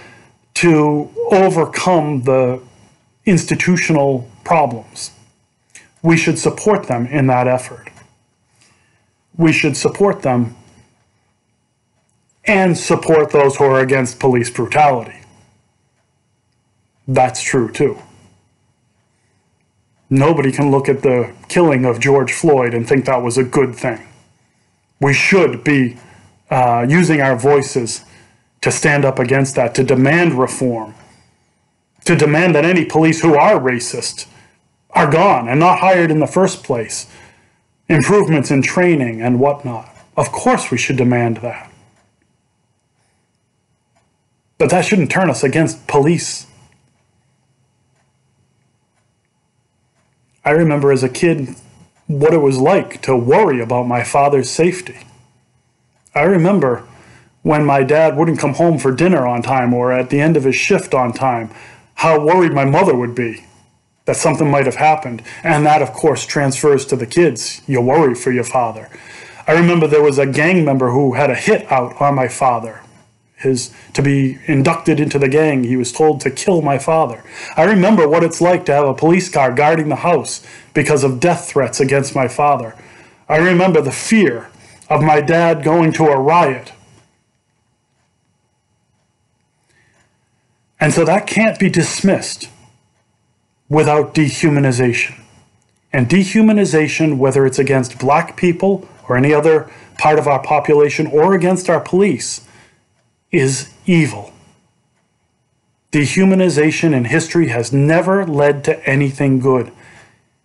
to overcome the institutional problems. We should support them in that effort. We should support them and support those who are against police brutality. That's true too. Nobody can look at the killing of George Floyd and think that was a good thing. We should be uh, using our voices to stand up against that, to demand reform, to demand that any police who are racist are gone and not hired in the first place, improvements in training and whatnot. Of course, we should demand that. But that shouldn't turn us against police. I remember as a kid what it was like to worry about my father's safety. I remember when my dad wouldn't come home for dinner on time or at the end of his shift on time, how worried my mother would be that something might have happened. And that, of course, transfers to the kids. You worry for your father. I remember there was a gang member who had a hit out on my father. His to be inducted into the gang, he was told to kill my father. I remember what it's like to have a police car guarding the house because of death threats against my father. I remember the fear of my dad going to a riot And so that can't be dismissed without dehumanization. And dehumanization, whether it's against black people or any other part of our population or against our police, is evil. Dehumanization in history has never led to anything good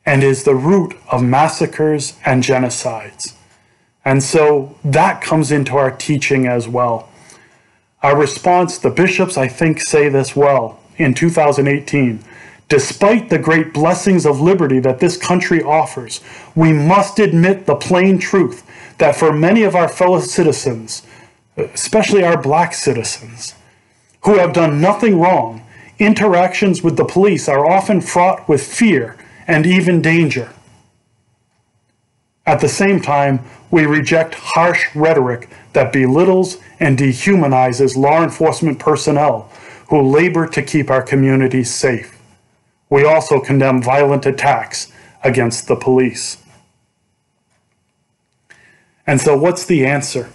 and is the root of massacres and genocides. And so that comes into our teaching as well. Our response, the bishops, I think, say this well in 2018. Despite the great blessings of liberty that this country offers, we must admit the plain truth that for many of our fellow citizens, especially our black citizens, who have done nothing wrong, interactions with the police are often fraught with fear and even danger. At the same time, we reject harsh rhetoric that belittles and dehumanizes law enforcement personnel who labor to keep our communities safe. We also condemn violent attacks against the police. And so, what's the answer?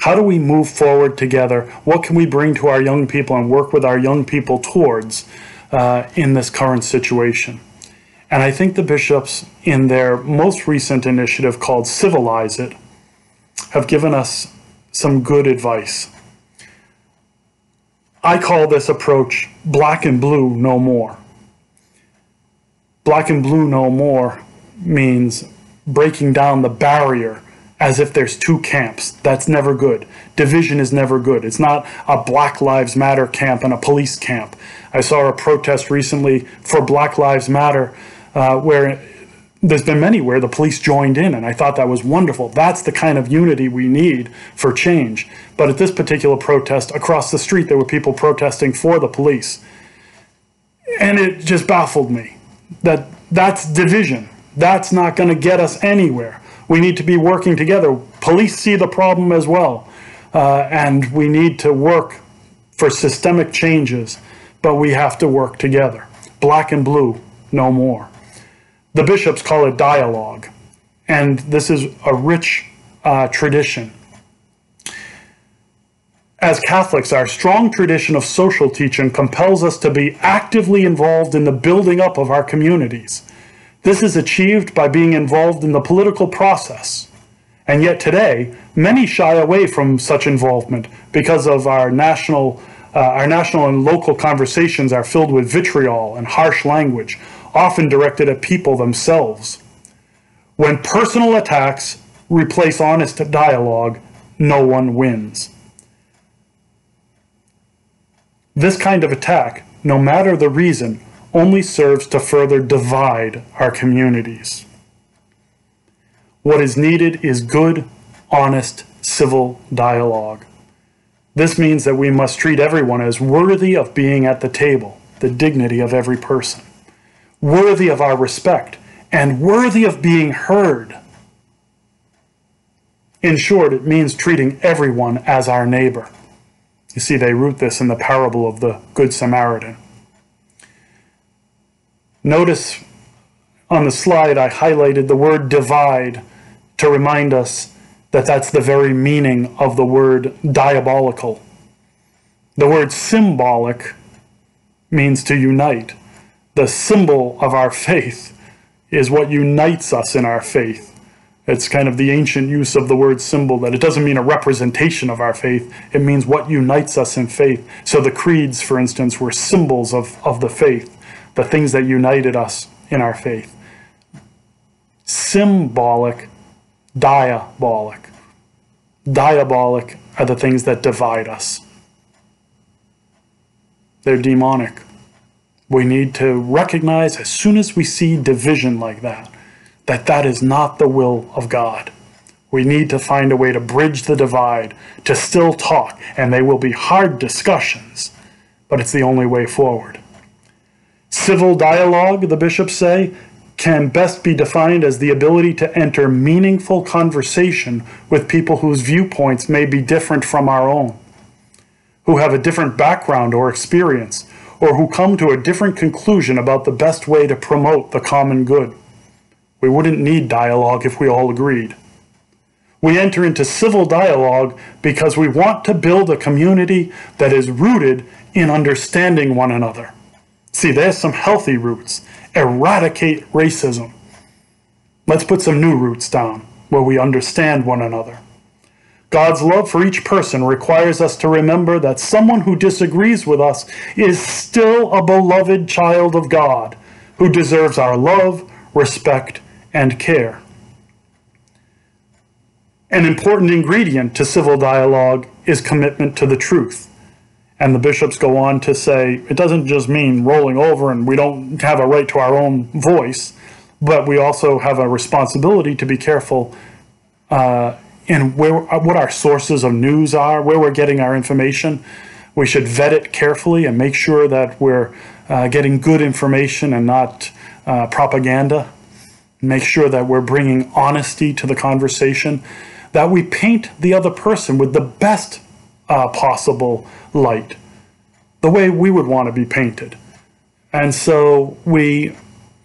How do we move forward together? What can we bring to our young people and work with our young people towards uh, in this current situation? And I think the bishops, in their most recent initiative called Civilize It, have given us some good advice. I call this approach black and blue no more. Black and blue no more means breaking down the barrier as if there's two camps. That's never good. Division is never good. It's not a Black Lives Matter camp and a police camp. I saw a protest recently for Black Lives Matter uh, where there's been many where the police joined in, and I thought that was wonderful. That's the kind of unity we need for change. But at this particular protest, across the street, there were people protesting for the police. And it just baffled me that that's division. That's not going to get us anywhere. We need to be working together. Police see the problem as well. Uh, and we need to work for systemic changes, but we have to work together. Black and blue, no more. The bishops call it dialogue, and this is a rich uh, tradition. As Catholics, our strong tradition of social teaching compels us to be actively involved in the building up of our communities. This is achieved by being involved in the political process. And yet today, many shy away from such involvement because of our national, uh, our national and local conversations are filled with vitriol and harsh language, often directed at people themselves. When personal attacks replace honest dialogue, no one wins. This kind of attack, no matter the reason, only serves to further divide our communities. What is needed is good, honest, civil dialogue. This means that we must treat everyone as worthy of being at the table, the dignity of every person worthy of our respect, and worthy of being heard. In short, it means treating everyone as our neighbor. You see, they root this in the parable of the Good Samaritan. Notice on the slide I highlighted the word divide to remind us that that's the very meaning of the word diabolical. The word symbolic means to unite the symbol of our faith is what unites us in our faith. It's kind of the ancient use of the word symbol that it doesn't mean a representation of our faith, it means what unites us in faith. So the creeds, for instance, were symbols of, of the faith, the things that united us in our faith. Symbolic, diabolic. Diabolic are the things that divide us. They're demonic. We need to recognize as soon as we see division like that, that that is not the will of God. We need to find a way to bridge the divide, to still talk, and they will be hard discussions, but it's the only way forward. Civil dialogue, the bishops say, can best be defined as the ability to enter meaningful conversation with people whose viewpoints may be different from our own, who have a different background or experience, or who come to a different conclusion about the best way to promote the common good. We wouldn't need dialogue if we all agreed. We enter into civil dialogue because we want to build a community that is rooted in understanding one another. See, there's some healthy roots eradicate racism. Let's put some new roots down where we understand one another. God's love for each person requires us to remember that someone who disagrees with us is still a beloved child of God who deserves our love, respect, and care. An important ingredient to civil dialogue is commitment to the truth. And the bishops go on to say it doesn't just mean rolling over and we don't have a right to our own voice, but we also have a responsibility to be careful uh, in where what our sources of news are, where we're getting our information. We should vet it carefully and make sure that we're uh, getting good information and not uh, propaganda. Make sure that we're bringing honesty to the conversation, that we paint the other person with the best uh, possible light, the way we would want to be painted. And so we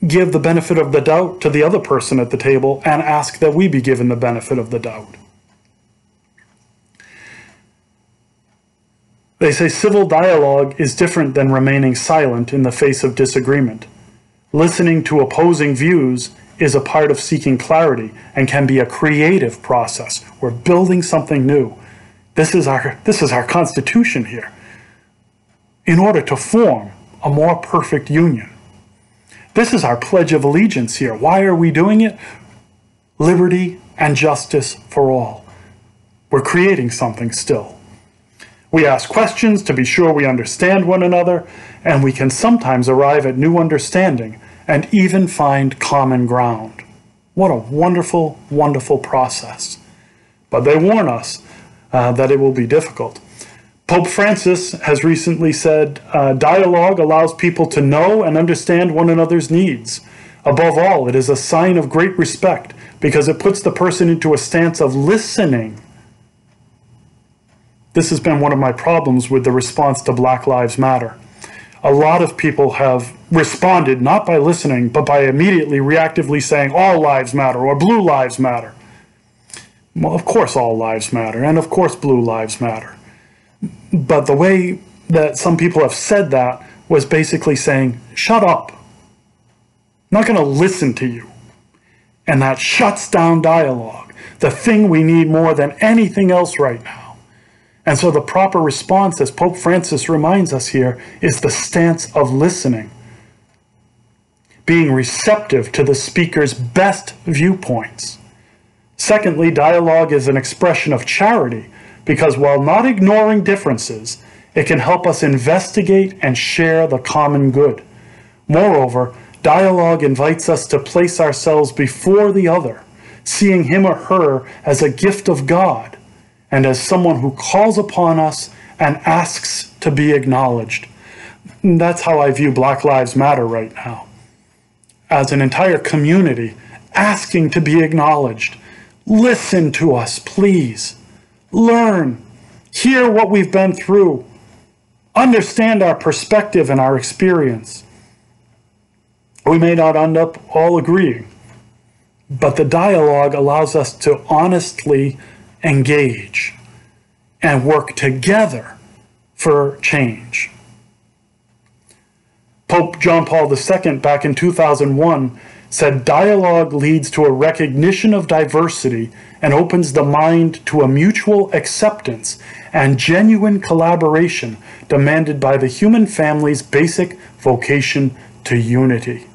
give the benefit of the doubt to the other person at the table and ask that we be given the benefit of the doubt. They say civil dialogue is different than remaining silent in the face of disagreement. Listening to opposing views is a part of seeking clarity and can be a creative process. We're building something new. This is our, this is our constitution here. In order to form a more perfect union. This is our Pledge of Allegiance here. Why are we doing it? Liberty and justice for all. We're creating something still. We ask questions to be sure we understand one another, and we can sometimes arrive at new understanding and even find common ground. What a wonderful, wonderful process. But they warn us uh, that it will be difficult. Pope Francis has recently said uh, dialogue allows people to know and understand one another's needs. Above all, it is a sign of great respect because it puts the person into a stance of listening. This has been one of my problems with the response to Black Lives Matter. A lot of people have responded not by listening, but by immediately reactively saying all lives matter or blue lives matter. Well, of course, all lives matter, and of course, blue lives matter. But the way that some people have said that was basically saying, shut up. I'm not going to listen to you. And that shuts down dialogue, the thing we need more than anything else right now. And so the proper response, as Pope Francis reminds us here, is the stance of listening, being receptive to the speaker's best viewpoints. Secondly, dialogue is an expression of charity because while not ignoring differences, it can help us investigate and share the common good. Moreover, dialogue invites us to place ourselves before the other, seeing him or her as a gift of God and as someone who calls upon us and asks to be acknowledged. That's how I view Black Lives Matter right now. As an entire community asking to be acknowledged, Listen to us, please. Learn. Hear what we've been through. Understand our perspective and our experience. We may not end up all agreeing, but the dialogue allows us to honestly engage and work together for change. Pope John Paul II, back in 2001, said dialogue leads to a recognition of diversity and opens the mind to a mutual acceptance and genuine collaboration demanded by the human family's basic vocation to unity.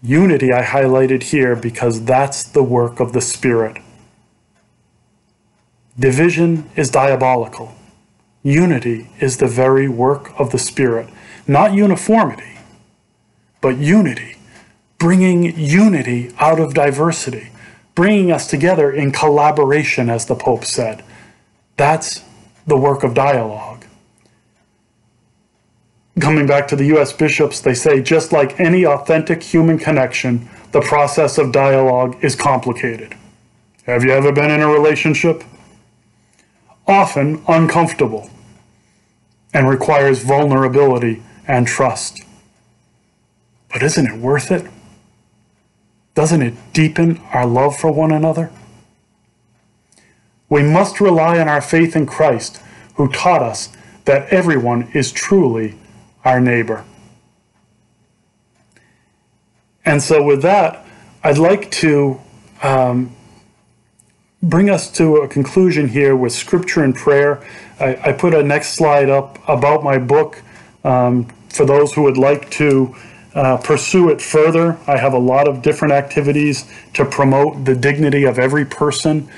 Unity I highlighted here because that's the work of the Spirit. Division is diabolical. Unity is the very work of the Spirit. Not uniformity, but unity bringing unity out of diversity, bringing us together in collaboration, as the Pope said. That's the work of dialogue. Coming back to the US bishops, they say just like any authentic human connection, the process of dialogue is complicated. Have you ever been in a relationship? Often uncomfortable and requires vulnerability and trust. But isn't it worth it? Doesn't it deepen our love for one another? We must rely on our faith in Christ, who taught us that everyone is truly our neighbor. And so, with that, I'd like to um, bring us to a conclusion here with scripture and prayer. I, I put a next slide up about my book um, for those who would like to uh, pursue it further. I have a lot of different activities to promote the dignity of every person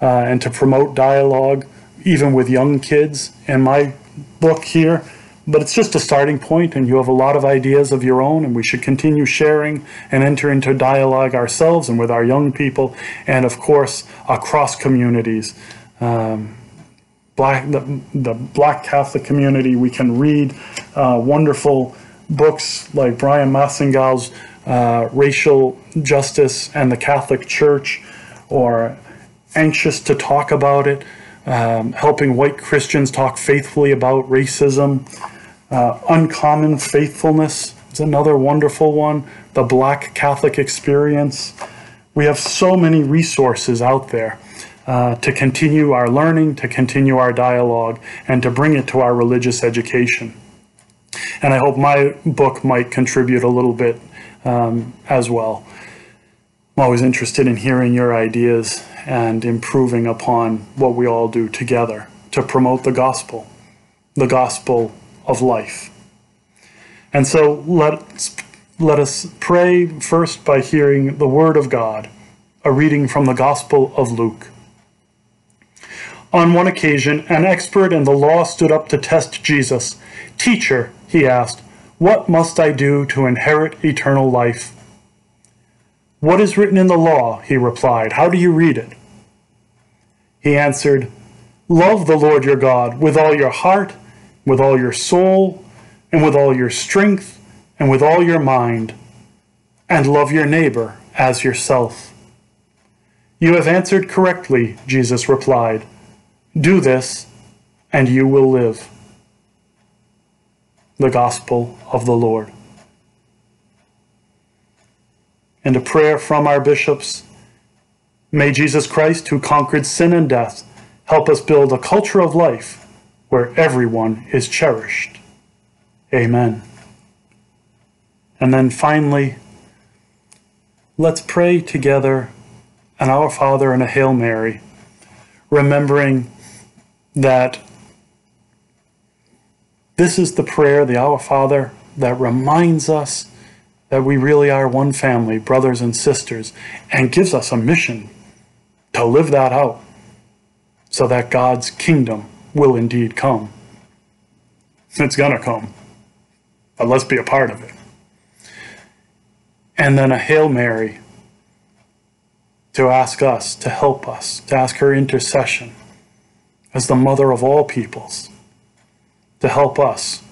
uh, and to promote dialogue, even with young kids. In my book here, but it's just a starting point, and you have a lot of ideas of your own, and we should continue sharing and enter into dialogue ourselves and with our young people, and of course, across communities. Um, black, the, the Black Catholic community, we can read uh, wonderful books like Bryan Massingale's uh, Racial Justice and the Catholic Church, or Anxious to Talk About It. Um, helping white Christians talk faithfully about racism. Uh, Uncommon Faithfulness is another wonderful one. The Black Catholic Experience. We have so many resources out there uh, to continue our learning, to continue our dialogue, and to bring it to our religious education. And I hope my book might contribute a little bit um, as well. I'm always interested in hearing your ideas and improving upon what we all do together to promote the gospel, the gospel of life. And so let, let us pray first by hearing the Word of God, a reading from the Gospel of Luke. On one occasion, an expert in the law stood up to test Jesus. Teacher, he asked, what must I do to inherit eternal life? What is written in the law? He replied. How do you read it? He answered, Love the Lord your God with all your heart with all your soul, and with all your strength, and with all your mind, and love your neighbor as yourself. You have answered correctly, Jesus replied. Do this, and you will live. The Gospel of the Lord. And a prayer from our bishops. May Jesus Christ, who conquered sin and death, help us build a culture of life where everyone is cherished. Amen. And then finally, let's pray together an Our Father and a Hail Mary, remembering that this is the prayer, the Our Father, that reminds us that we really are one family, brothers and sisters, and gives us a mission to live that out so that God's kingdom will indeed come. It's going to come. But let's be a part of it. And then a Hail Mary to ask us, to help us, to ask her intercession as the mother of all peoples, to help us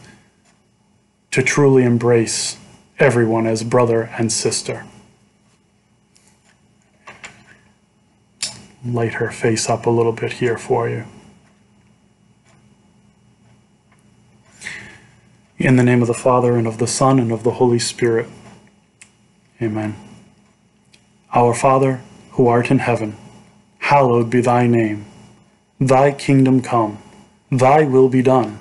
to truly embrace everyone as brother and sister. Light her face up a little bit here for you. In the name of the Father, and of the Son, and of the Holy Spirit. Amen. Our Father, who art in heaven, hallowed be thy name. Thy kingdom come, thy will be done,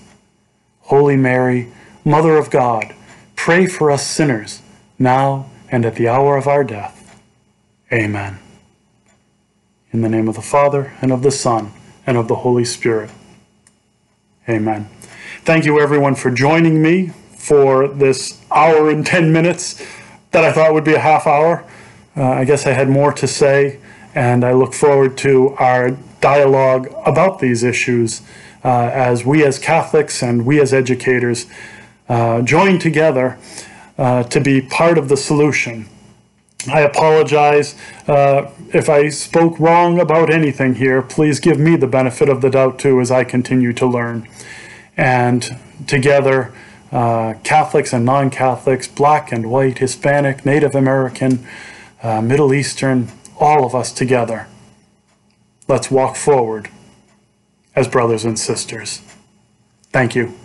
Holy Mary, Mother of God, pray for us sinners, now and at the hour of our death. Amen. In the name of the Father, and of the Son, and of the Holy Spirit. Amen. Thank you, everyone, for joining me for this hour and 10 minutes that I thought would be a half hour. Uh, I guess I had more to say, and I look forward to our dialogue about these issues as we as Catholics and we as educators uh, join together uh, to be part of the solution. I apologize uh, if I spoke wrong about anything here. Please give me the benefit of the doubt too as I continue to learn. And together, uh, Catholics and non Catholics, black and white, Hispanic, Native American, uh, Middle Eastern, all of us together. Let's walk forward as brothers and sisters. Thank you.